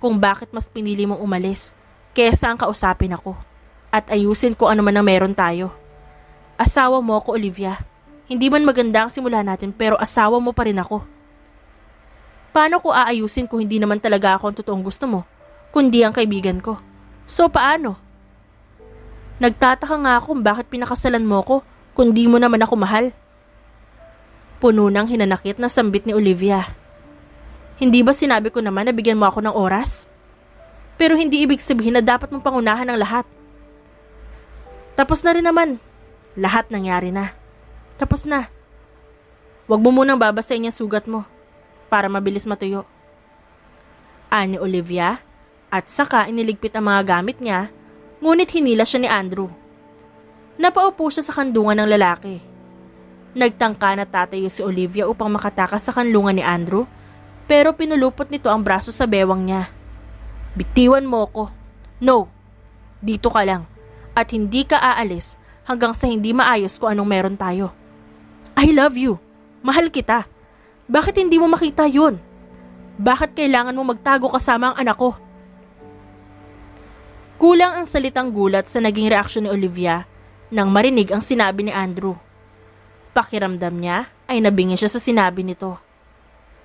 kung bakit mas pinili mong umalis kesa ang kausapin ako at ayusin ko ano man ang meron tayo. Asawa mo ako, Olivia. Hindi man maganda ang simula natin pero asawa mo pa rin ako. Paano ko aayusin kung hindi naman talaga ako ang totoong gusto mo, kundi ang kaibigan ko? So paano? Nagtataka nga ako kung bakit pinakasalan mo ko kung di mo naman ako mahal. Puno ng hinanakit na sambit ni Olivia. Hindi ba sinabi ko naman na bigyan mo ako ng oras? Pero hindi ibig sabihin na dapat mong pangunahan ang lahat. Tapos na rin naman lahat nangyari na. Tapos na. Huwag mo munang babasahin yung sugat mo para mabilis matuyo. Ani Olivia at saka iniligpit ang mga gamit niya ngunit hinila siya ni Andrew. Napaupo siya sa kandungan ng lalaki. Nagtangka na tatayo si Olivia upang makatakas sa kanlungan ni Andrew pero pinulupot nito ang braso sa bewang niya. Bitiwan mo ko. No, dito ka lang. At hindi ka aalis hanggang sa hindi maayos ko anong meron tayo. I love you. Mahal kita. Bakit hindi mo makita yun? Bakit kailangan mo magtago kasama ang anak ko? Kulang ang salitang gulat sa naging reaksyon ni Olivia nang marinig ang sinabi ni Andrew. Pakiramdam niya ay nabingi siya sa sinabi nito.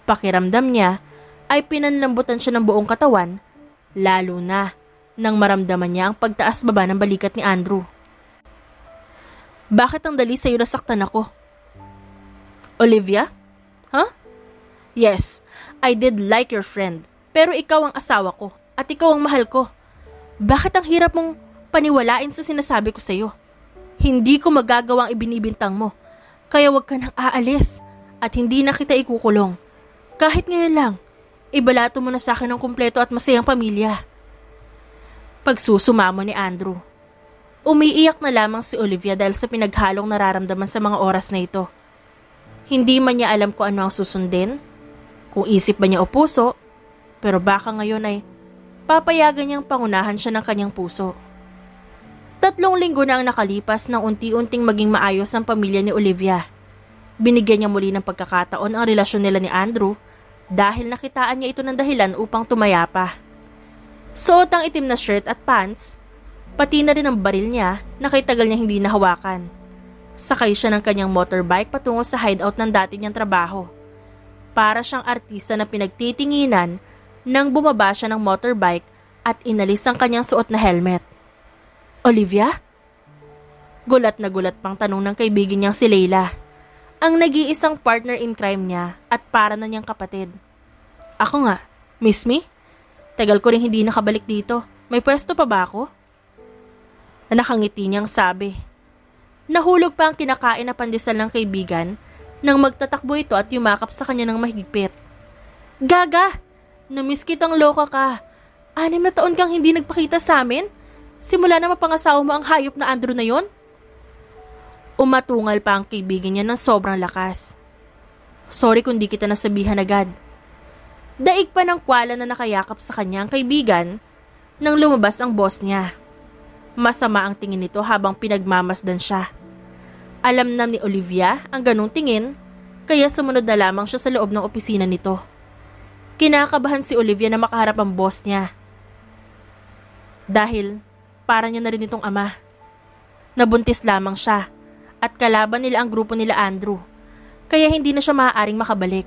Pakiramdam niya ay pinanlambutan siya ng buong katawan, lalo na nang maramdaman niya ang pagtaas baba ng balikat ni Andrew. Bakit ang dali sa'yo nasaktan ako? Olivia? Huh? Yes, I did like your friend. Pero ikaw ang asawa ko at ikaw ang mahal ko. Bakit ang hirap mong paniwalain sa sinasabi ko sa'yo? Hindi ko magagawa ang ibinibintang mo. Kaya wag ka nang aalis at hindi na kita ikukulong. Kahit ngayon lang, ibalato mo na sa akin ng kumpleto at masayang pamilya. Pagsusumamo ni Andrew. Umiiyak na lamang si Olivia dahil sa pinaghalong nararamdaman sa mga oras na ito. Hindi man niya alam kung ano ang susundin, kung isip ba niya o puso, pero baka ngayon ay papayagan niyang pangunahan siya ng kanyang puso. Tatlong linggo na ang nakalipas nang unti-unting maging maayos ang pamilya ni Olivia. Binigyan niya muli ng pagkakataon ang relasyon nila ni Andrew dahil nakitaan niya ito ng dahilan upang tumayapa. Suot ang itim na shirt at pants, pati na rin ang baril niya na kay tagal niya hindi nahawakan. Sakay siya ng kanyang motorbike patungo sa hideout ng dati niyang trabaho. Para siyang artista na pinagtitinginan nang bumaba siya ng motorbike at inalis ang kanyang suot na helmet. Olivia? Gulat na gulat pang tanong ng kaibigan niyang si Leila. Ang nag-iisang partner in crime niya at para na niyang kapatid. Ako nga, miss me? Tagal ko rin hindi nakabalik dito. May pwesto pa ba ako? Nakangiti niyang sabi. Nahulog pa ang kinakain na pandesal ng kaibigan nang magtatakbo ito at yumakap sa kanya ng mahigpit. Gaga! Namiss kitang loka ka. Anim na taon kang hindi nagpakita sa amin? Simula na mapangasawa mo ang hayop na Andrew na yon? Umatungal pa ang kaibigan niya ng sobrang lakas. Sorry kung di kita nasabihan agad. Daig pa ng kwala na nakayakap sa kanya ang kaibigan nang lumabas ang boss niya. Masama ang tingin nito habang pinagmamasdan siya. Alam na ni Olivia ang ganong tingin, kaya sumunod na lamang siya sa loob ng opisina nito. Kinakabahan si Olivia na makaharap ang boss niya. Dahil para niya na rin itong ama. Nabuntis lamang siya at kalaban nila ang grupo nila Andrew, kaya hindi na siya maaaring makabalik.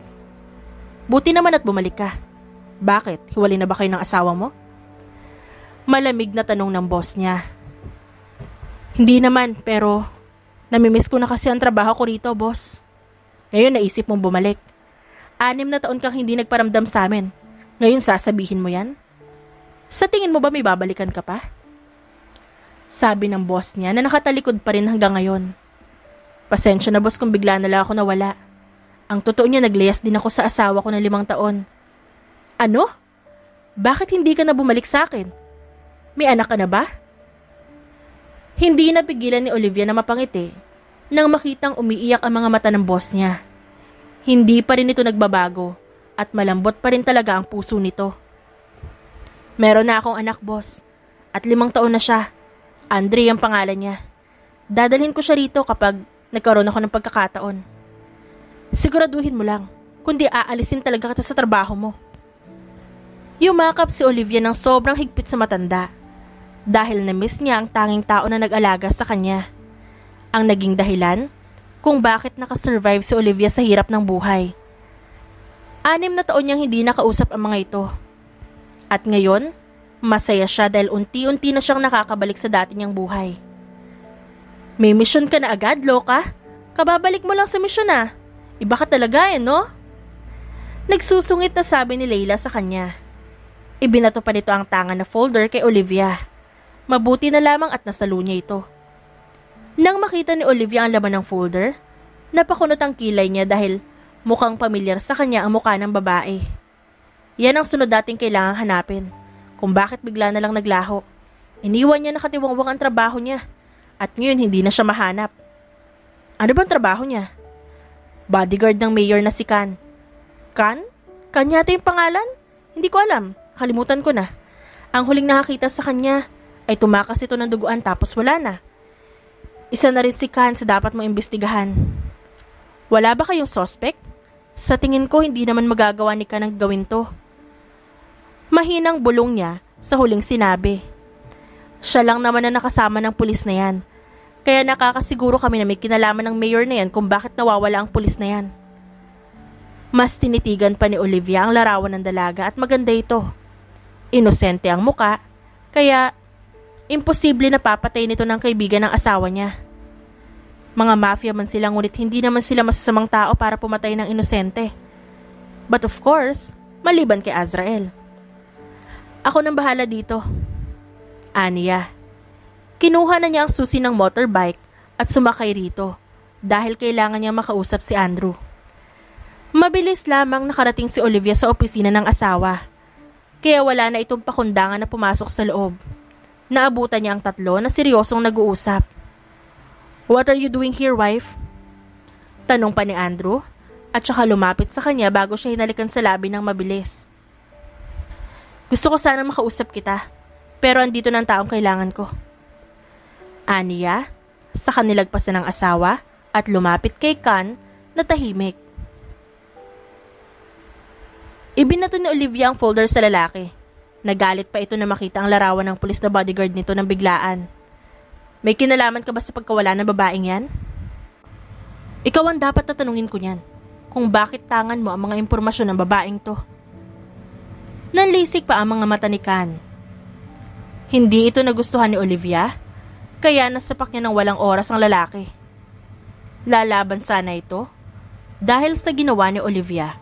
Buti naman at bumalik ka. Bakit? Hiwalay na ba kayo ng asawa mo? Malamig na tanong ng boss niya. Hindi naman, pero namimiss ko na kasi ang trabaho ko rito, boss. Ngayon naisip mong bumalik. Anim na taon kang hindi nagparamdam sa amin. Ngayon sasabihin mo yan? Sa tingin mo ba may babalikan ka pa? Sabi ng boss niya na nakatalikod pa rin hanggang ngayon. Pasensya na boss kung bigla na lang ako nawala. Ang totoo niya nagleyas din ako sa asawa ko ng limang taon. Ano? Bakit hindi ka na bumalik sa akin? May anak ka na ba? Hindi napigilan ni Olivia na mapangiti nang makitang umiiyak ang mga mata ng boss niya. Hindi pa rin ito nagbabago at malambot pa rin talaga ang puso nito. Meron na akong anak, boss. At limang taon na siya. Andre ang pangalan niya. Dadalhin ko siya rito kapag nagkaroon ako ng pagkakataon. Siguraduhin mo lang, kundi aalisin talaga kita sa trabaho mo. Yumakap si Olivia ng sobrang higpit sa matanda dahil na-miss niya ang tanging tao na nag-alaga sa kanya. Ang naging dahilan kung bakit nakasurvive si Olivia sa hirap ng buhay. Anim na taon niyang hindi nakausap ang mga ito. At ngayon, masaya siya dahil unti-unti na siyang nakakabalik sa dati niyang buhay. May mission ka na agad, loka? Kababalik mo lang sa mission ah. Iba ka talaga eh, no? Nagsusungit na sabi ni Leila sa kanya. Ibinato pa nito ang tangan na folder kay Olivia. Mabuti na lamang at nasalo niya ito. Nang makita ni Olivia ang laman ng folder, napakunot ang kilay niya dahil mukhang pamilyar sa kanya ang mukha ng babae. Yan ang sunod dating kailangang hanapin, kung bakit bigla na lang naglaho. Iniwan niya nakatiwangwang ang trabaho niya at ngayon hindi na siya mahanap. Ano bang trabaho niya? Bodyguard ng mayor na si Kan. Kan? Kan yata yung pangalan? Hindi ko alam. Kalimutan ko na. Ang huling nakakita sa kanya ay tumakas ito ng duguan tapos wala na. Isa na rin si Khan sa dapat mo imbestigahan. Wala ba kayong suspect? Sa tingin ko hindi naman magagawa ni Khan ang gawin to. Mahinang bulong niya sa huling sinabi. Siya lang naman na nakasama ng pulis na yan. Kaya nakakasiguro kami na may kinalaman ng mayor na yan kung bakit nawawala ang pulis na yan. Mas tinitigan pa ni Olivia ang larawan ng dalaga at maganda ito. Inosente ang muka, kaya Imposible na papatay nito ng kaibigan ng asawa niya. Mga mafia man sila ngunit hindi naman sila masasamang tao para pumatay ng inosente. But of course, maliban kay Azrael. Ako nang bahala dito. Aniya. Kinuha na niya ang susi ng motorbike at sumakay rito dahil kailangan niya makausap si Andrew. Mabilis lamang nakarating si Olivia sa opisina ng asawa. Kaya wala na itong pakundangan na pumasok sa loob. Naabutan niya ang tatlo na seryosong nag-uusap. What are you doing here, wife? Tanong pa ni Andrew at saka lumapit sa kanya bago siya hinalikan sa labi ng mabilis. Gusto ko sana makausap kita, pero andito ng taong kailangan ko. Aniya, sa kanilagpasan ng asawa at lumapit kay Kan na tahimik. Ibinato ni Olivia ang folder sa lalaki. Nagalit pa ito na makita ang larawan ng pulis na bodyguard nito ng biglaan. May kinalaman ka ba sa pagkawala ng babaeng yan? Ikaw ang dapat na tanungin ko niyan. Kung bakit tangan mo ang mga impormasyon ng babaeng to. Nanlisik pa ang mga mata ni Kan. Hindi ito nagustuhan ni Olivia, kaya nasapak niya ng walang oras ang lalaki. Lalaban sana ito dahil sa ginawa ni Olivia,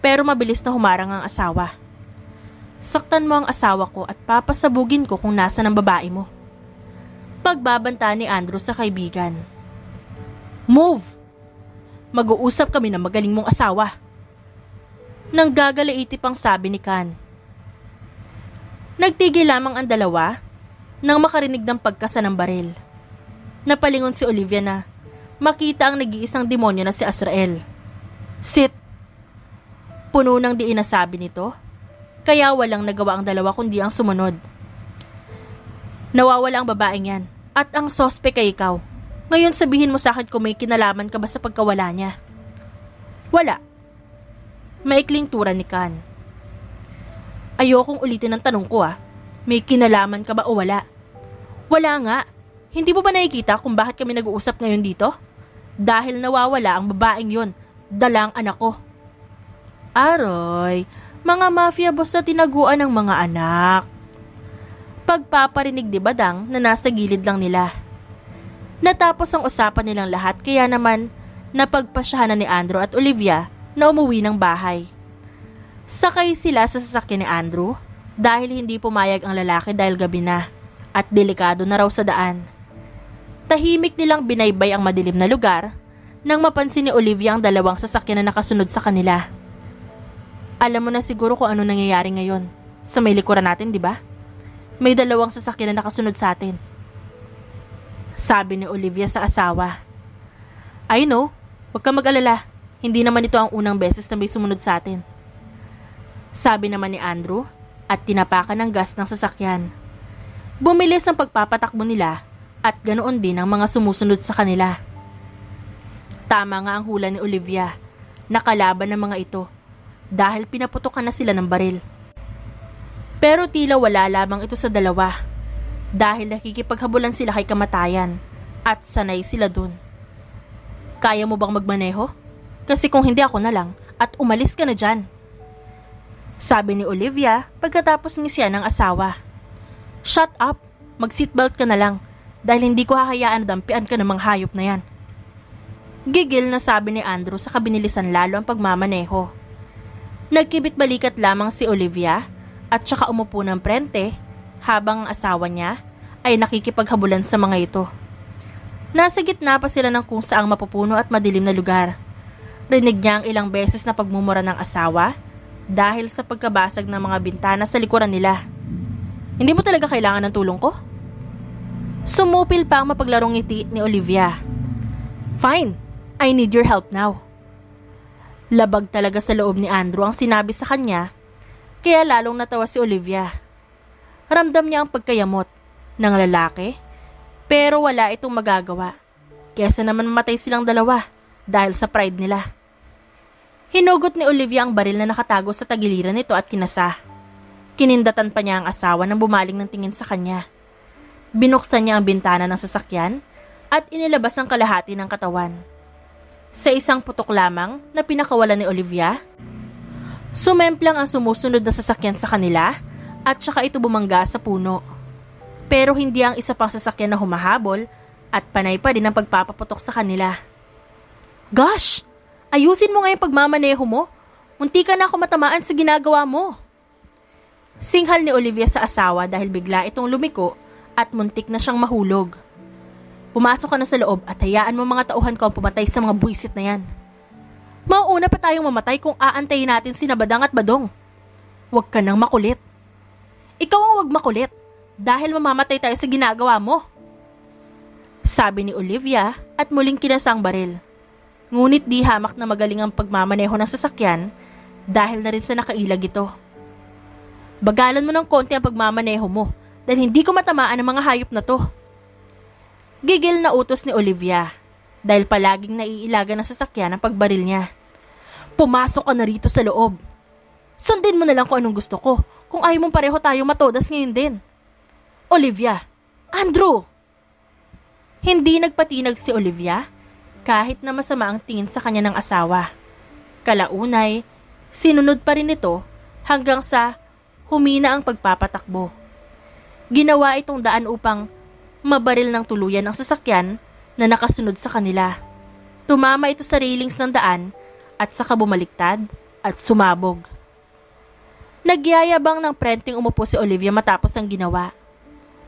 pero mabilis na humarang ang asawa. Saktan mo ang asawa ko at papasabugin ko kung nasa ng babae mo pagbabanta ni Andrew sa kaibigan. Move! Mag-uusap kami ng magaling mong asawa. Nang gagalaiti pang sabi ni Kan. Nagtigil lamang ang dalawa nang makarinig ng pagkasa ng baril. Napalingon si Olivia na makita ang nag-iisang demonyo na si Azrael. Sit! Puno ng di inasabi nito, kaya walang nagawa ang dalawa kundi ang sumunod. Nawawala ang babaeng yan at ang sospek ay ikaw. Ngayon sabihin mo sa akin kung may kinalaman ka ba sa pagkawala niya. Wala. Maikling tura ni Kan. Ayokong ulitin ang tanong ko ah. May kinalaman ka ba o wala? Wala nga. Hindi mo ba nakikita kung bakit kami nag-uusap ngayon dito? Dahil nawawala ang babaeng yon, dalang anak ko. Aroy, mga mafia boss na tinaguan ng mga anak pagpaparinig ni Badang na nasa gilid lang nila. Natapos ang usapan nilang lahat kaya naman napagpasyahan na ni Andrew at Olivia na umuwi ng bahay. Sakay sila sa sasakyan ni Andrew dahil hindi pumayag ang lalaki dahil gabi na at delikado na raw sa daan. Tahimik nilang binaybay ang madilim na lugar nang mapansin ni Olivia ang dalawang sasakyan na nakasunod sa kanila. Alam mo na siguro kung ano nangyayari ngayon sa may likuran natin, di ba? May dalawang sasakyan na nakasunod sa atin. Sabi ni Olivia sa asawa. I know, huwag ka mag-alala. Hindi naman ito ang unang beses na may sumunod sa atin. Sabi naman ni Andrew at tinapakan ng gas ng sasakyan. Bumilis ang pagpapatakbo nila at ganoon din ang mga sumusunod sa kanila. Tama nga ang hula ni Olivia. Nakalaban ng mga ito dahil pinaputokan na sila ng baril. Pero tila wala lamang ito sa dalawa dahil nakikipaghabulan sila kay kamatayan at sanay sila dun. Kaya mo bang magmaneho? Kasi kung hindi ako na lang at umalis ka na dyan. Sabi ni Olivia pagkatapos ni siya ng asawa. Shut up! Mag-seatbelt ka na lang dahil hindi ko hahayaan na dampian ka ng mga hayop na yan. Gigil na sabi ni Andrew sa kabinilisan lalo ang pagmamaneho. Nagkibit balikat lamang si Olivia at saka umupo ng prente habang ang asawa niya ay nakikipaghabulan sa mga ito. Nasa gitna pa sila ng kung saang mapupuno at madilim na lugar. Rinig niya ang ilang beses na pagmumura ng asawa dahil sa pagkabasag ng mga bintana sa likuran nila. Hindi mo talaga kailangan ng tulong ko? Sumupil pa ang mapaglarong ngiti ni Olivia. Fine, I need your help now. Labag talaga sa loob ni Andrew ang sinabi sa kanya kaya lalong natawa si Olivia. Ramdam niya ang pagkayamot ng lalaki pero wala itong magagawa. Kesa naman matay silang dalawa dahil sa pride nila. Hinugot ni Olivia ang baril na nakatago sa tagiliran nito at kinasa. Kinindatan pa niya ang asawa nang bumaling ng tingin sa kanya. Binuksan niya ang bintana ng sasakyan at inilabas ang kalahati ng katawan. Sa isang putok lamang na pinakawalan ni Olivia, Sumemplang ang sumusunod na sasakyan sa kanila at saka ito bumangga sa puno. Pero hindi ang isa pang sasakyan na humahabol at panay pa din ang pagpapaputok sa kanila. Gosh! Ayusin mo nga yung pagmamaneho mo. Munti ka na ako matamaan sa ginagawa mo. Singhal ni Olivia sa asawa dahil bigla itong lumiko at muntik na siyang mahulog. Pumasok ka na sa loob at hayaan mo mga tauhan ko ang pumatay sa mga buwisit na yan. Mauuna pa tayong mamatay kung aantayin natin si Badang at Badong. Huwag ka nang makulit. Ikaw ang huwag makulit dahil mamamatay tayo sa ginagawa mo. Sabi ni Olivia at muling kinasang baril. Ngunit di hamak na magaling ang pagmamaneho ng sasakyan dahil na rin sa nakailag ito. Bagalan mo ng konti ang pagmamaneho mo dahil hindi ko matamaan ang mga hayop na to. Gigil na utos ni Olivia dahil palaging naiilaga ng sasakyan ang pagbaril niya. Pumasok ka na rito sa loob. Sundin mo na lang kung anong gusto ko kung ayaw mong pareho tayo matodas ngayon din. Olivia! Andrew! Hindi nagpatinag si Olivia kahit na masama ang tingin sa kanya ng asawa. Kalaunay, sinunod pa rin ito hanggang sa humina ang pagpapatakbo. Ginawa itong daan upang mabaril ng tuluyan ang sasakyan na nakasunod sa kanila. Tumama ito sa railings ng daan at saka bumaliktad at sumabog. Nagyayabang ng prenting umupo si Olivia matapos ang ginawa.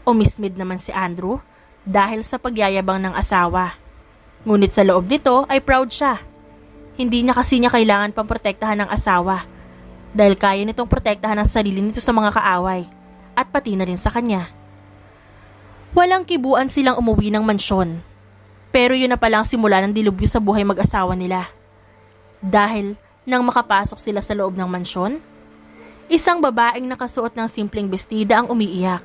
Umismid naman si Andrew dahil sa pagyayabang ng asawa. Ngunit sa loob nito ay proud siya. Hindi niya kasi niya kailangan pang protektahan ng asawa dahil kaya nitong protektahan ang sarili nito sa mga kaaway at pati na rin sa kanya. Walang kibuan silang umuwi ng mansyon. Pero yun na palang simula ng dilubyo sa buhay mag-asawa nila. Dahil nang makapasok sila sa loob ng mansyon, isang babaeng nakasuot ng simpleng bestida ang umiiyak.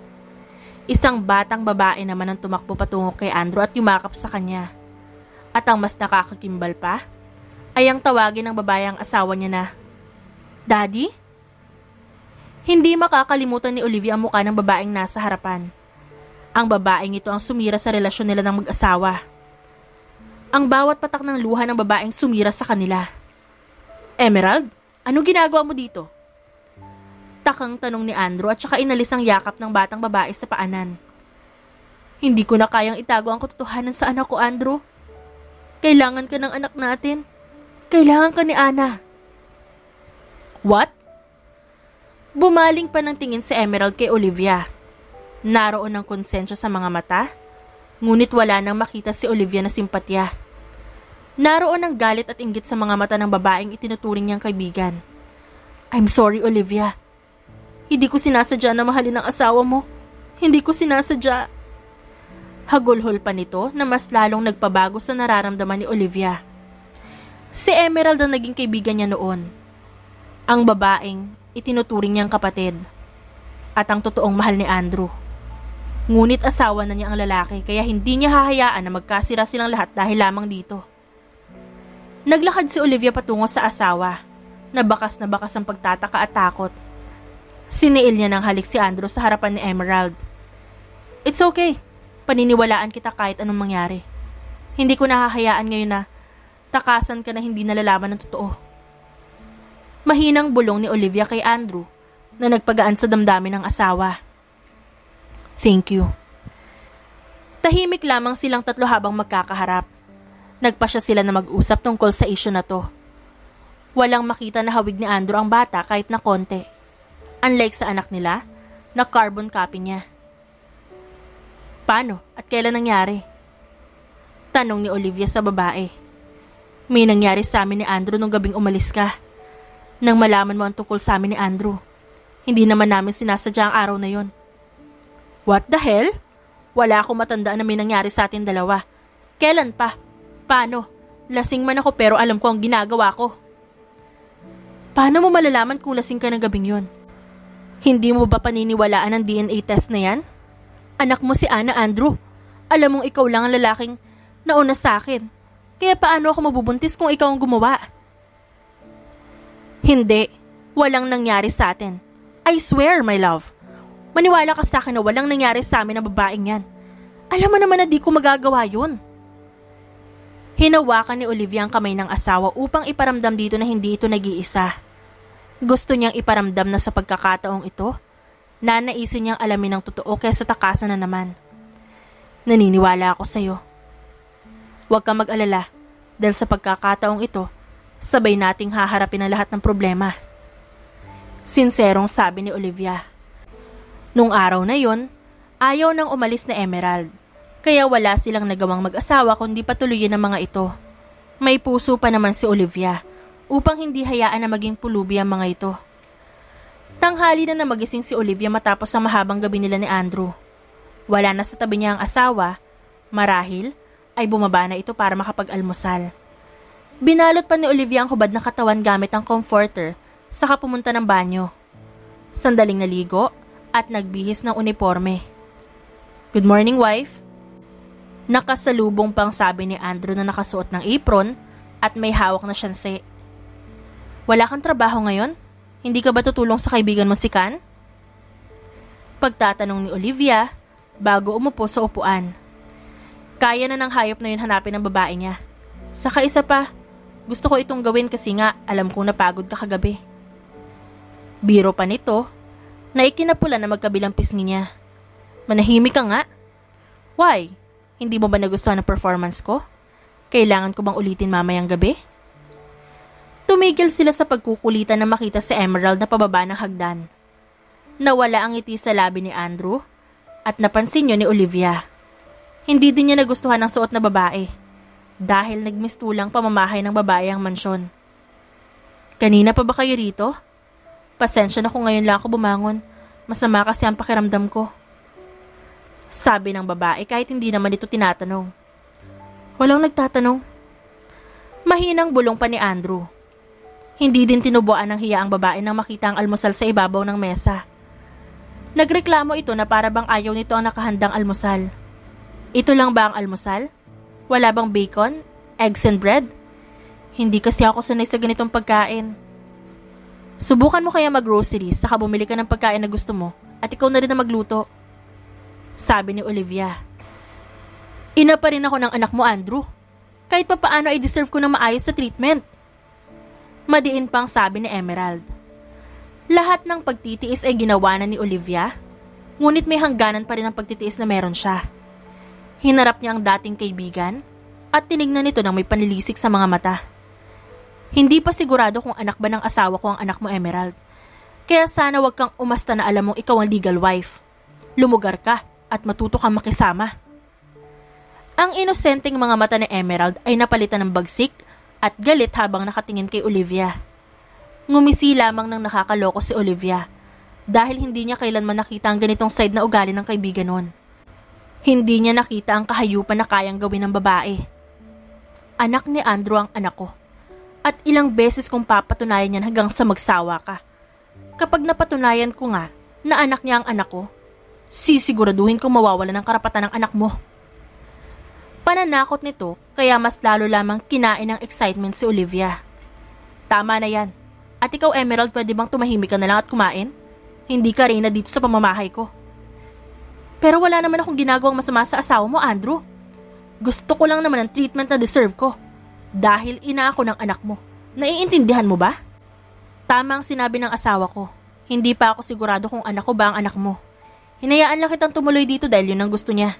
Isang batang babae naman ang tumakbo patungo kay Andrew at yumakap sa kanya. At ang mas nakakakimbal pa, ay ang tawagin ng babae ang asawa niya na, Daddy? Hindi makakalimutan ni Olivia ang mukha ng babaeng nasa harapan. Ang babaeng ito ang sumira sa relasyon nila ng mag-asawa. Ang bawat patak ng luha ng babaeng sumira sa kanila. Emerald, ano ginagawa mo dito? Takang tanong ni Andrew at saka inalis ang yakap ng batang babae sa paanan. Hindi ko na kayang itago ang katotohanan sa anak ko, Andrew. Kailangan ka ng anak natin. Kailangan ka ni Ana. What? Bumaling pa ng tingin si Emerald kay Olivia. Naroon ang konsensya sa mga mata, ngunit wala nang makita si Olivia na simpatya. Naroon ang galit at inggit sa mga mata ng babaeng itinuturing niyang kaibigan. I'm sorry, Olivia. Hindi ko sinasadya na mahalin ang asawa mo. Hindi ko sinasadya. Hagulhol pa nito na mas lalong nagpabago sa nararamdaman ni Olivia. Si Emerald ang naging kaibigan niya noon. Ang babaeng itinuturing niyang kapatid. At ang totoong mahal ni Andrew. Ngunit asawa na niya ang lalaki kaya hindi niya hahayaan na magkasira silang lahat dahil lamang dito. Naglakad si Olivia patungo sa asawa. Nabakas na bakas ang pagtataka at takot. Siniil niya ng halik si Andrew sa harapan ni Emerald. It's okay. Paniniwalaan kita kahit anong mangyari. Hindi ko nahahayaan ngayon na takasan ka na hindi nalalaman ng totoo. Mahinang bulong ni Olivia kay Andrew na nagpagaan sa damdamin ng asawa. Thank you. Tahimik lamang silang tatlo habang magkakaharap. Nagpa siya sila na mag-usap tungkol sa issue na to. Walang makita na hawig ni Andrew ang bata kahit na konti. Unlike sa anak nila, na carbon copy niya. Paano at kailan nangyari? Tanong ni Olivia sa babae. May nangyari sa amin ni Andrew nung gabing umalis ka. Nang malaman mo ang tungkol sa amin ni Andrew. Hindi naman namin sinasadya ang araw na yon. What the hell? Wala akong matandaan na may nangyari sa atin dalawa. Kailan pa? Paano? Lasing man ako pero alam ko ang ginagawa ko. Paano mo malalaman kung lasing ka ng gabing yon? Hindi mo ba paniniwalaan ang DNA test na yan? Anak mo si Ana Andrew. Alam mong ikaw lang ang lalaking nauna sa akin. Kaya paano ako mabubuntis kung ikaw ang gumawa? Hindi. Walang nangyari sa atin. I swear, my love. Maniwala ka sa akin na walang nangyari sa amin ng babaeng yan. Alam mo naman na di ko magagawa yun. Hinawakan ni Olivia ang kamay ng asawa upang iparamdam dito na hindi ito nag-iisa. Gusto niyang iparamdam na sa pagkakataong ito, nanaisin niyang alamin ang totoo kaysa takasan na naman. Naniniwala ako sa'yo. Huwag kang mag-alala dahil sa pagkakataong ito, sabay nating haharapin ang lahat ng problema. Sinserong sabi ni Olivia. Nung araw na yon, ayaw nang umalis na Emerald. Kaya wala silang nagawang mag-asawa kundi patuloyin ang mga ito. May puso pa naman si Olivia upang hindi hayaan na maging pulubi ang mga ito. Tanghali na na magising si Olivia matapos ang mahabang gabi nila ni Andrew. Wala na sa tabi niya ang asawa, marahil ay bumaba na ito para makapag-almusal. Binalot pa ni Olivia ang hubad na katawan gamit ang comforter saka pumunta ng banyo. Sandaling naligo at nagbihis ng uniforme. Good morning, wife. Nakasalubong pang sabi ni Andrew na nakasuot ng apron at may hawak na syanse. Wala kang trabaho ngayon? Hindi ka ba tutulong sa kaibigan mo si Kan? Pagtatanong ni Olivia bago umupo sa upuan. Kaya na ng hayop na yun hanapin ng babae niya. Saka isa pa, gusto ko itong gawin kasi nga alam kong napagod ka kagabi. Biro pa nito, na ikinapula na magkabilang pisngi niya. Manahimik ka nga. Why? Hindi mo ba nagustuhan ang performance ko? Kailangan ko bang ulitin mamayang gabi? Tumigil sila sa pagkukulitan na makita si Emerald na pababa ng hagdan. Nawala ang ngiti sa labi ni Andrew at napansin niyo ni Olivia. Hindi din niya nagustuhan ang suot na babae dahil nagmistulang pamamahay ng babae ang mansyon. Kanina pa ba kayo rito? Pasensya na kung ngayon lang ako bumangon. Masama kasi ang pakiramdam ko. Sabi ng babae kahit hindi naman ito tinatanong. Walang nagtatanong. Mahinang bulong pa ni Andrew. Hindi din tinubuan ng hiya ang babae nang makita ang almusal sa ibabaw ng mesa. Nagreklamo ito na para bang ayaw nito ang nakahandang almusal. Ito lang ba ang almusal? Wala bang bacon? Eggs and bread? Hindi kasi ako sanay sa ganitong pagkain. Subukan mo kaya mag-groceries saka bumili ka ng pagkain na gusto mo at ikaw na rin na magluto. Sabi ni Olivia. Ina pa rin ako ng anak mo, Andrew. Kahit pa paano ay deserve ko ng maayos sa treatment. Madiin pang sabi ni Emerald. Lahat ng pagtitiis ay ginawa na ni Olivia, ngunit may hangganan pa rin ang pagtitiis na meron siya. Hinarap niya ang dating kaibigan at tinignan nito nang may panlilisik sa mga mata. Hindi pa sigurado kung anak ba ng asawa ko ang anak mo, Emerald. Kaya sana wag kang umasta na alam mong ikaw ang legal wife. Lumugar ka at matuto kang makisama. Ang inosenteng mga mata ni Emerald ay napalitan ng bagsik at galit habang nakatingin kay Olivia. Ngumisi lamang ng nakakaloko si Olivia dahil hindi niya kailanman nakita ang ganitong side na ugali ng kaibigan noon. Hindi niya nakita ang kahayupan na kayang gawin ng babae. Anak ni Andrew ang anak ko at ilang beses kong papatunayan yan hanggang sa magsawa ka. Kapag napatunayan ko nga na anak niya ang anak ko, sisiguraduhin kong mawawala ng karapatan ng anak mo. Pananakot nito kaya mas lalo lamang kinain ng excitement si Olivia. Tama na yan. At ikaw Emerald pwede bang tumahimik ka na lang at kumain? Hindi ka rin na dito sa pamamahay ko. Pero wala naman akong ginagawang masama sa asawa mo, Andrew. Gusto ko lang naman ang treatment na deserve ko dahil ina ako ng anak mo. Naiintindihan mo ba? Tama ang sinabi ng asawa ko. Hindi pa ako sigurado kung anak ko ba ang anak mo. Hinayaan lang kitang tumuloy dito dahil yun ang gusto niya.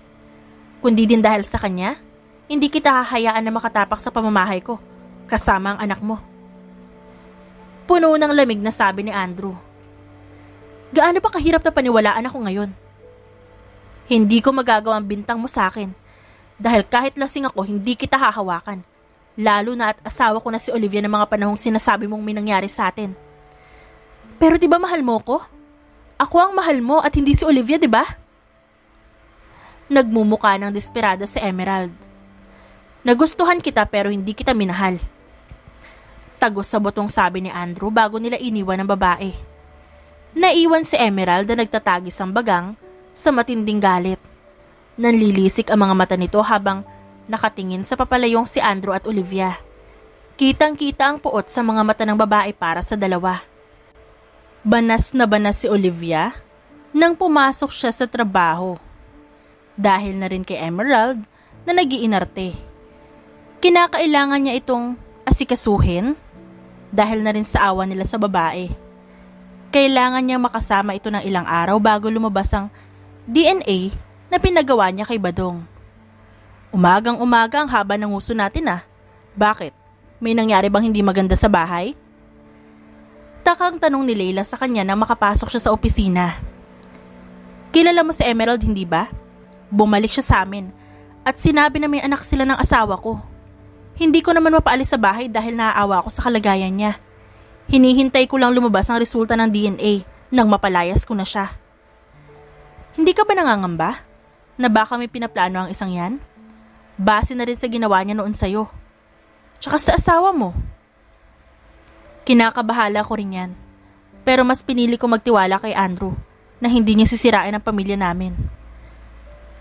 Kundi din dahil sa kanya, hindi kita hahayaan na makatapak sa pamamahay ko, kasama ang anak mo. Puno ng lamig na sabi ni Andrew. Gaano pa kahirap na paniwalaan ako ngayon? Hindi ko magagawang bintang mo sa akin dahil kahit lasing ako hindi kita hahawakan. Lalo na at asawa ko na si Olivia ng mga panahong sinasabi mong may nangyari sa atin. Pero di ba mahal mo ko? Ako ang mahal mo at hindi si Olivia, di ba? Nagmumuka ng desperada si Emerald. Nagustuhan kita pero hindi kita minahal. Tagos sa botong sabi ni Andrew bago nila iniwan ng babae. Naiwan si Emerald na nagtatagis ang bagang sa matinding galit. Nanlilisik ang mga mata nito habang Nakatingin sa papalayong si Andrew at Olivia. Kitang-kita ang puot sa mga mata ng babae para sa dalawa. Banas na banas si Olivia nang pumasok siya sa trabaho. Dahil na rin kay Emerald na nagiinarte. Kinakailangan niya itong asikasuhin dahil na rin sa awa nila sa babae. Kailangan niyang makasama ito ng ilang araw bago lumabas ang DNA na pinagawa niya kay Badong. Umagang umaga ang haba ng uso natin ah. Bakit? May nangyari bang hindi maganda sa bahay? Takang tanong ni Leila sa kanya nang makapasok siya sa opisina. Kilala mo si Emerald hindi ba? Bumalik siya sa amin at sinabi na may anak sila ng asawa ko. Hindi ko naman mapaalis sa bahay dahil naaawa ako sa kalagayan niya. Hinihintay ko lang lumabas ang resulta ng DNA nang mapalayas ko na siya. Hindi ka ba nangangamba na baka may pinaplano ang isang yan? Base na rin sa ginawa niya noon sa'yo. Tsaka sa asawa mo. Kinakabahala ko rin yan. Pero mas pinili ko magtiwala kay Andrew na hindi niya sisirain ang pamilya namin.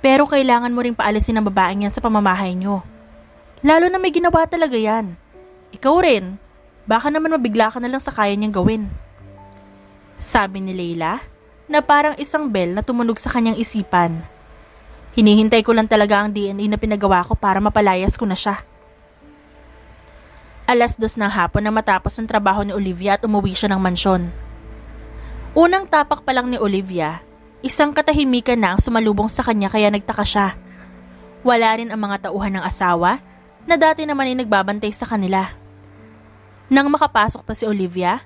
Pero kailangan mo rin paalisin ang babaeng yan sa pamamahay niyo. Lalo na may ginawa talaga yan. Ikaw rin, baka naman mabigla ka na lang sa kaya niyang gawin. Sabi ni Leila na parang isang bell na tumunog sa kanyang isipan. Hinihintay ko lang talaga ang DNA na pinagawa ko para mapalayas ko na siya. Alas dos ng hapon na matapos ang trabaho ni Olivia at umuwi siya ng mansyon. Unang tapak pa lang ni Olivia, isang katahimikan na ang sumalubong sa kanya kaya nagtaka siya. Wala rin ang mga tauhan ng asawa na dati naman ay nagbabantay sa kanila. Nang makapasok pa si Olivia,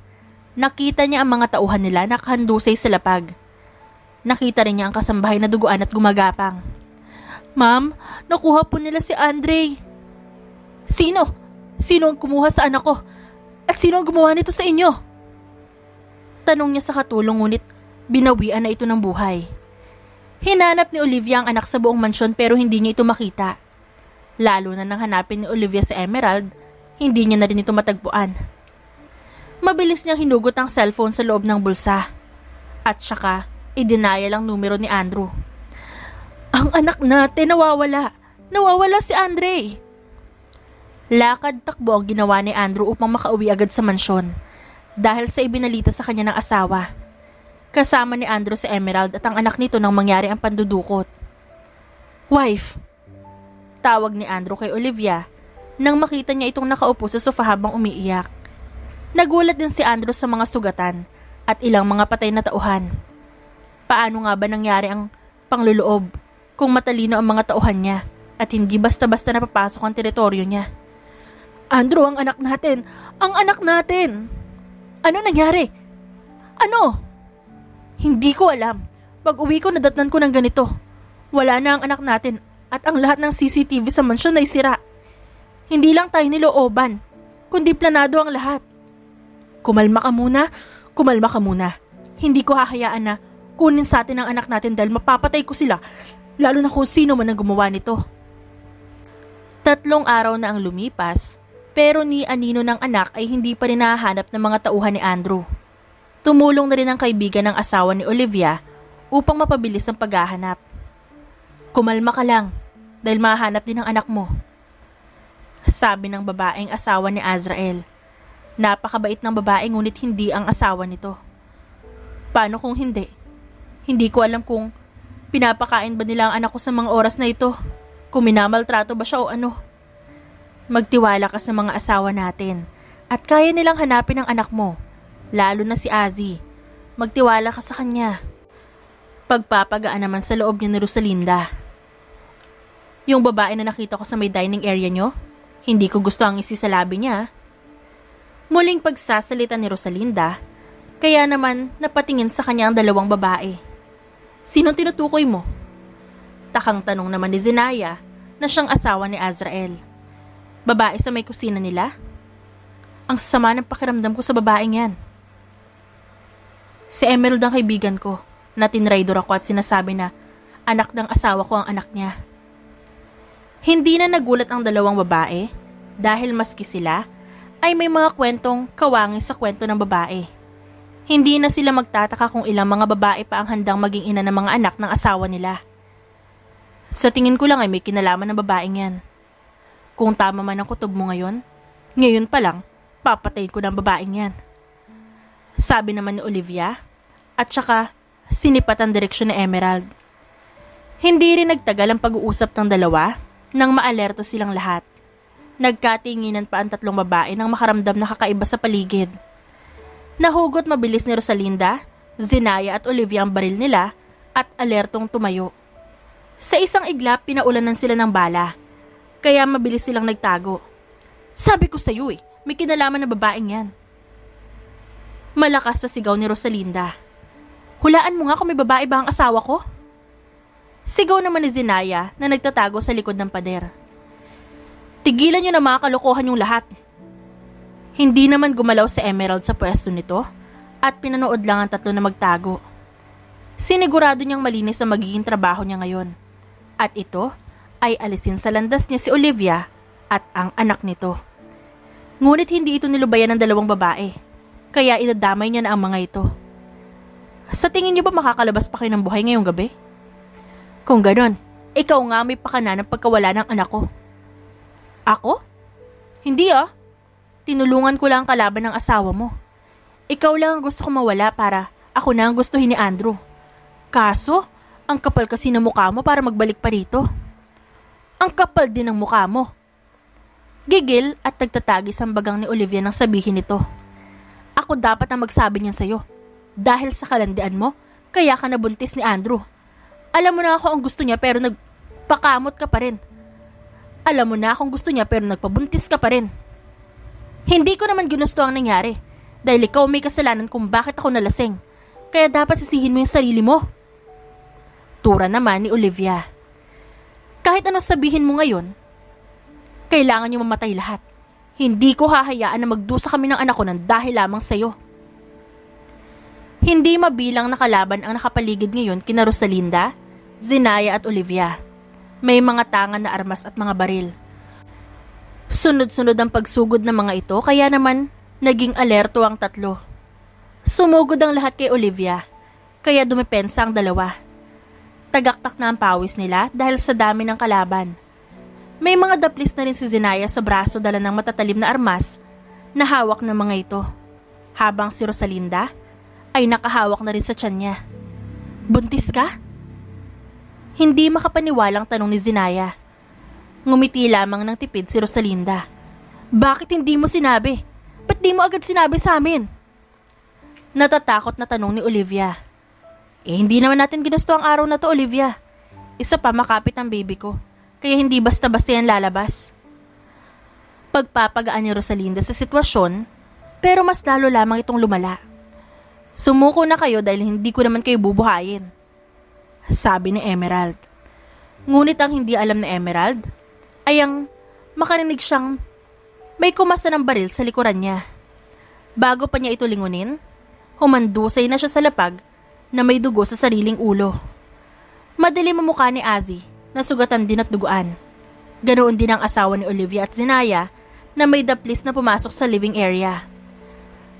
Nakita niya ang mga tauhan nila nakahandusay sa lapag. Nakita rin niya ang kasambahay na duguan at gumagapang. Ma'am, nakuha po nila si Andre. Sino? Sino ang kumuha sa anak ko? At sino ang gumawa nito sa inyo? Tanong niya sa katulong ngunit binawian na ito ng buhay. Hinanap ni Olivia ang anak sa buong mansyon pero hindi niya ito makita. Lalo na nang hanapin ni Olivia sa Emerald, hindi niya na rin ito matagpuan. Mabilis niyang hinugot ang cellphone sa loob ng bulsa. At saka, idinaya lang numero ni Andrew. Ang anak natin nawawala. Nawawala si Andre. Lakad takbo ang ginawa ni Andrew upang makauwi agad sa mansyon dahil sa ibinalita sa kanya ng asawa. Kasama ni Andrew si Emerald at ang anak nito nang mangyari ang pandudukot. Wife, tawag ni Andrew kay Olivia nang makita niya itong nakaupo sa sofa habang umiiyak. Nagulat din si Andrew sa mga sugatan at ilang mga patay na tauhan. Paano nga ba nangyari ang pangluloob kung matalino ang mga tauhan niya at hindi basta-basta napapasok ang teritoryo niya? Andrew, ang anak natin! Ang anak natin! Ano nangyari? Ano? Hindi ko alam. Pag uwi ko nadatnan ko ng ganito. Wala na ang anak natin at ang lahat ng CCTV sa mansyon ay sira. Hindi lang tayo nilooban, kundi planado ang lahat. Kumalma ka muna, kumalma ka muna. Hindi ko hahayaan na kunin sa atin ang anak natin dahil mapapatay ko sila, lalo na kung sino man ang gumawa nito. Tatlong araw na ang lumipas, pero ni Anino ng anak ay hindi pa rin nahahanap ng mga tauhan ni Andrew. Tumulong na rin ang kaibigan ng asawa ni Olivia upang mapabilis ang paghahanap. Kumalma ka lang dahil mahanap din ang anak mo. Sabi ng babaeng asawa ni Azrael. Napakabait ng babae ngunit hindi ang asawa nito. Paano kung hindi? Hindi ko alam kung pinapakain ba nila ang anak ko sa mga oras na ito. Kung minamaltrato ba siya o ano. Magtiwala ka sa mga asawa natin at kaya nilang hanapin ang anak mo, lalo na si Azzy. Magtiwala ka sa kanya. Pagpapagaan naman sa loob niya ni Rosalinda. Yung babae na nakita ko sa may dining area nyo, hindi ko gusto ang isisalabi niya. Muling pagsasalita ni Rosalinda, kaya naman napatingin sa kanya ang dalawang babae. Sino tinutukoy mo? Takang tanong naman ni Zinaya na siyang asawa ni Azrael. Babae sa may kusina nila? Ang sama ng pakiramdam ko sa babaeng yan. Si Emerald ang kaibigan ko na tinraidor ako at sinasabi na anak ng asawa ko ang anak niya. Hindi na nagulat ang dalawang babae dahil maski sila ay may mga kwentong kawangi sa kwento ng babae. Hindi na sila magtataka kung ilang mga babae pa ang handang maging ina ng mga anak ng asawa nila. Sa tingin ko lang ay may kinalaman ng babaeng yan. Kung tama man ang kutob mo ngayon, ngayon pa lang, papatayin ko ng babaeng yan. Sabi naman ni Olivia, at saka sinipat ang direksyon ni Emerald. Hindi rin nagtagal ang pag-uusap ng dalawa nang maalerto silang lahat. Nagkatinginan pa ang tatlong babae nang makaramdam na kakaiba sa paligid. Nahugot mabilis ni Rosalinda, Zinaya at Olivia ang baril nila at alertong tumayo. Sa isang iglap, pinaulanan sila ng bala. Kaya mabilis silang nagtago. Sabi ko sa iyo eh, may kinalaman na babaeng yan. Malakas sa sigaw ni Rosalinda. Hulaan mo nga kung may babae ba ang asawa ko? Sigaw naman ni Zinaya na nagtatago sa likod ng pader. Tigilan niyo na mga kalokohan yung lahat. Hindi naman gumalaw si Emerald sa pwesto nito at pinanood lang ang tatlo na magtago. Sinigurado niyang malinis ang magiging trabaho niya ngayon. At ito ay alisin sa landas niya si Olivia at ang anak nito. Ngunit hindi ito nilubayan ng dalawang babae, kaya inadamay niya na ang mga ito. Sa tingin niyo ba makakalabas pa kayo ng buhay ngayong gabi? Kung ganon, ikaw nga may pakana ng pagkawala ng anak ko. Ako? Hindi ah. Tinulungan ko lang ang kalaban ng asawa mo. Ikaw lang ang gusto ko mawala para ako na ang gustuhin ni Andrew. Kaso, ang kapal kasi ng mukha mo para magbalik pa rito. Ang kapal din ng mukha mo. Gigil at nagtatagis ang bagang ni Olivia nang sabihin nito. Ako dapat ang magsabi niyan sa'yo. Dahil sa kalandian mo, kaya ka nabuntis ni Andrew. Alam mo na ako ang gusto niya pero nagpakamot ka pa rin. Alam mo na akong gusto niya pero nagpabuntis ka pa rin. Hindi ko naman ginusto ang nangyari dahil ikaw may kasalanan kung bakit ako nalasing. Kaya dapat sisihin mo yung sarili mo. Tura naman ni Olivia. Kahit anong sabihin mo ngayon, kailangan niyo mamatay lahat. Hindi ko hahayaan na magdusa kami ng anak ko ng dahil lamang sa'yo. Hindi mabilang nakalaban ang nakapaligid ngayon kina Rosalinda, Zinaya at Olivia. May mga tangan na armas at mga baril. Sunod-sunod ang pagsugod ng mga ito kaya naman naging alerto ang tatlo. Sumugod ang lahat kay Olivia, kaya dumepensa ang dalawa. Tagaktak na ang pawis nila dahil sa dami ng kalaban. May mga daplis na rin si Zinaya sa braso dala ng matatalim na armas na hawak ng mga ito. Habang si Rosalinda ay nakahawak na rin sa tiyan niya. Buntis ka? Hindi makapaniwalang tanong ni Zinaya. Ngumiti lamang ng tipid si Rosalinda. Bakit hindi mo sinabi? Ba't di mo agad sinabi sa amin? Natatakot na tanong ni Olivia. Eh hindi naman natin ginusto ang araw na to Olivia. Isa pa makapit ang baby ko. Kaya hindi basta-basta yan lalabas. Pagpapagaan ni Rosalinda sa sitwasyon, pero mas lalo lamang itong lumala. Sumuko na kayo dahil hindi ko naman kayo bubuhayin sabi ni Emerald. Ngunit ang hindi alam ni Emerald ay ang makarinig siyang may kumasa ng baril sa likuran niya. Bago pa niya ito lingunin, humandusay na siya sa lapag na may dugo sa sariling ulo. Madilim ang mukha ni Azzy na sugatan din at duguan. Ganoon din ang asawa ni Olivia at Zinaya na may daplis na pumasok sa living area.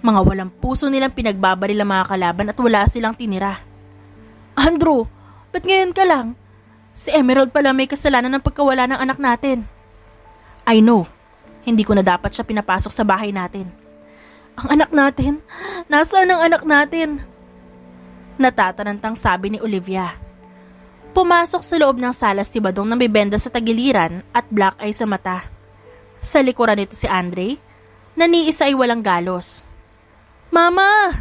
Mga walang puso nilang pinagbabaril ang mga kalaban at wala silang tinira. Andrew, Ba't ngayon ka lang? Si Emerald pala may kasalanan ng pagkawala ng anak natin. I know. Hindi ko na dapat siya pinapasok sa bahay natin. Ang anak natin? Nasaan ang anak natin? Natatarantang sabi ni Olivia. Pumasok sa loob ng sala si Badong na may benda sa tagiliran at black eye sa mata. Sa likuran nito si Andre, na ni isa ay walang galos. Mama!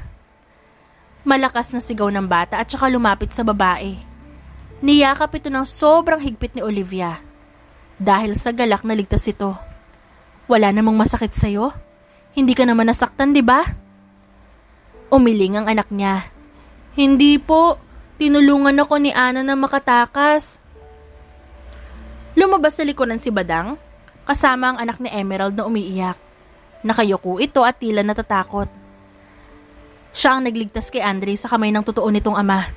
Malakas na sigaw ng bata at saka lumapit sa babae. Niyakap ito ng sobrang higpit ni Olivia. Dahil sa galak na ligtas ito. Wala namang masakit sa'yo. Hindi ka naman nasaktan, di ba? Umiling ang anak niya. Hindi po. Tinulungan ako ni Ana na makatakas. Lumabas sa likuran si Badang, kasama ang anak ni Emerald na umiiyak. Nakayuko ito at tila natatakot. Siya ang nagligtas kay Andre sa kamay ng totoo nitong ama.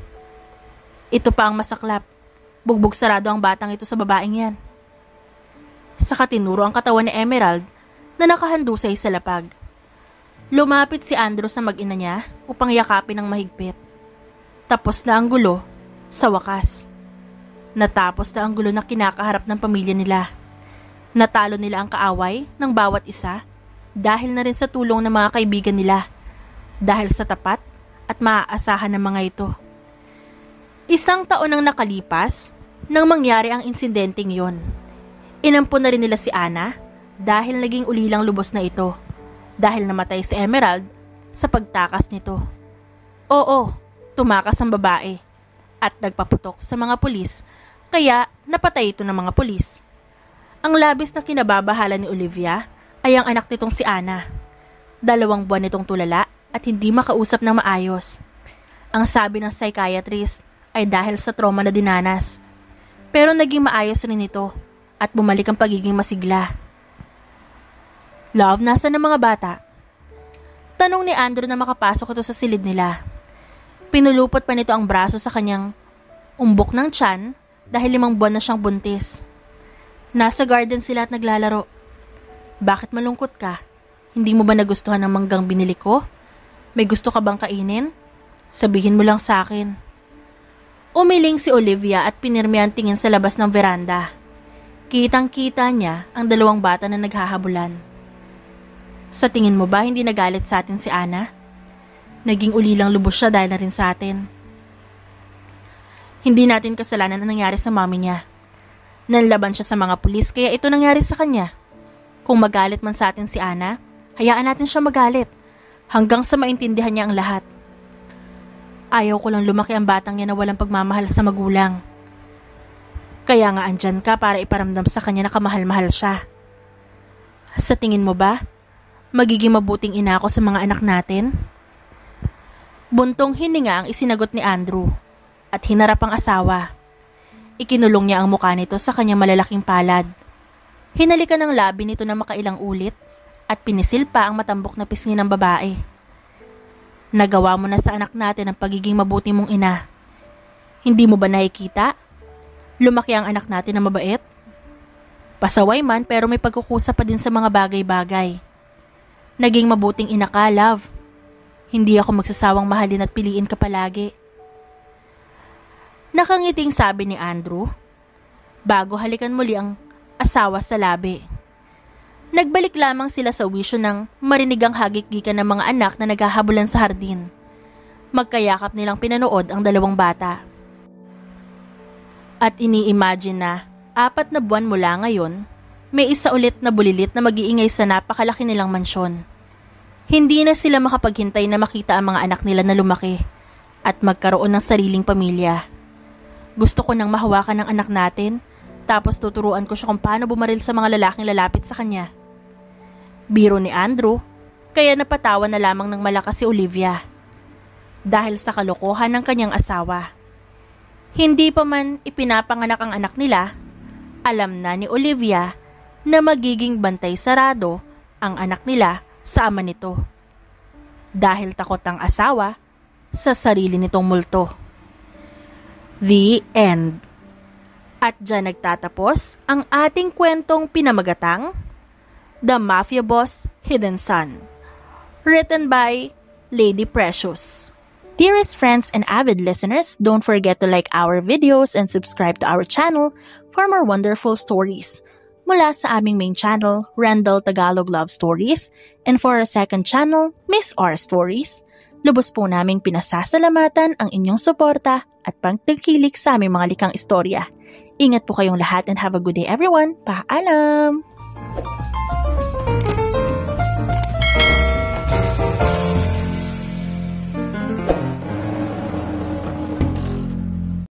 Ito pa ang masaklap. Bugbog sarado ang batang ito sa babaeng yan. Saka tinuro ang katawan ni Emerald na nakahandusay sa lapag. Lumapit si Andrew sa mag-ina niya upang yakapin ng mahigpit. Tapos na ang gulo sa wakas. Natapos na ang gulo na kinakaharap ng pamilya nila. Natalo nila ang kaaway ng bawat isa dahil na rin sa tulong ng mga kaibigan nila. Dahil sa tapat at maaasahan ng mga ito. Isang taon ang nakalipas nang mangyari ang insidenteng yon. Inampun na rin nila si Ana dahil naging ulilang lubos na ito dahil namatay si Emerald sa pagtakas nito. Oo, tumakas ang babae at nagpaputok sa mga pulis kaya napatay ito ng mga pulis. Ang labis na kinababahala ni Olivia ay ang anak nitong si Ana. Dalawang buwan nitong tulala at hindi makausap ng maayos. Ang sabi ng psychiatrist, ay dahil sa trauma na dinanas. Pero naging maayos rin ito at bumalik ang pagiging masigla. Love, nasa ng mga bata? Tanong ni Andrew na makapasok ito sa silid nila. Pinulupot pa nito ang braso sa kanyang umbok ng tiyan dahil limang buwan na siyang buntis. Nasa garden sila at naglalaro. Bakit malungkot ka? Hindi mo ba nagustuhan ang manggang binili ko? May gusto ka bang kainin? Sabihin mo lang sa akin. Umiling si Olivia at pinirmi ang tingin sa labas ng veranda. Kitang-kita niya ang dalawang bata na naghahabulan. Sa tingin mo ba hindi nagalit sa atin si Ana? Naging ulilang lubos siya dahil na rin sa atin. Hindi natin kasalanan ang nangyari sa mami niya. Nanlaban siya sa mga pulis kaya ito nangyari sa kanya. Kung magalit man sa atin si Ana, hayaan natin siya magalit hanggang sa maintindihan niya ang lahat. Ayaw ko lang lumaki ang batang yan na walang pagmamahal sa magulang. Kaya nga andyan ka para iparamdam sa kanya na kamahal-mahal siya. Sa tingin mo ba, magiging mabuting ina ako sa mga anak natin? Buntong hininga ang isinagot ni Andrew at hinarap ang asawa. Ikinulong niya ang mukha nito sa kanyang malalaking palad. Hinalikan ng labi nito na makailang ulit at pinisil pa ang matambok na pisngi ng babae. Nagawa mo na sa anak natin ang pagiging mabuti mong ina. Hindi mo ba nakikita? Lumaki ang anak natin na mabait. Pasaway man pero may pagkukusa pa din sa mga bagay-bagay. Naging mabuting ina ka, love. Hindi ako magsasawang mahalin at piliin ka palagi. Nakangiting sabi ni Andrew, bago halikan muli ang asawa sa labi. Nagbalik lamang sila sa wisyo ng marinig ang hagik-gikan ng mga anak na naghahabulan sa hardin. Magkayakap nilang pinanood ang dalawang bata. At ini-imagine na apat na buwan mula ngayon, may isa ulit na bulilit na mag-iingay sa napakalaki nilang mansyon. Hindi na sila makapaghintay na makita ang mga anak nila na lumaki at magkaroon ng sariling pamilya. Gusto ko nang mahawakan ng anak natin tapos tuturuan ko siya kung paano bumaril sa mga lalaking lalapit sa kanya. Biro ni Andrew, kaya napatawa na lamang ng malakas si Olivia. Dahil sa kalokohan ng kanyang asawa. Hindi pa man ipinapanganak ang anak nila, alam na ni Olivia na magiging bantay sarado ang anak nila sa ama nito. Dahil takot ang asawa sa sarili nitong multo. The end. At dyan nagtatapos ang ating kwentong pinamagatang The Mafia Boss Hidden Son. Written by Lady Precious. Dearest friends and avid listeners, don't forget to like our videos and subscribe to our channel for more wonderful stories. Mula sa aming main channel, Randall Tagalog Love Stories, and for our second channel, Miss R Stories, lubos po naming pinasasalamatan ang inyong suporta at pagtangkilik sa aming mga likang istorya. Ingat po kayong lahat and have a good day everyone. Paalam!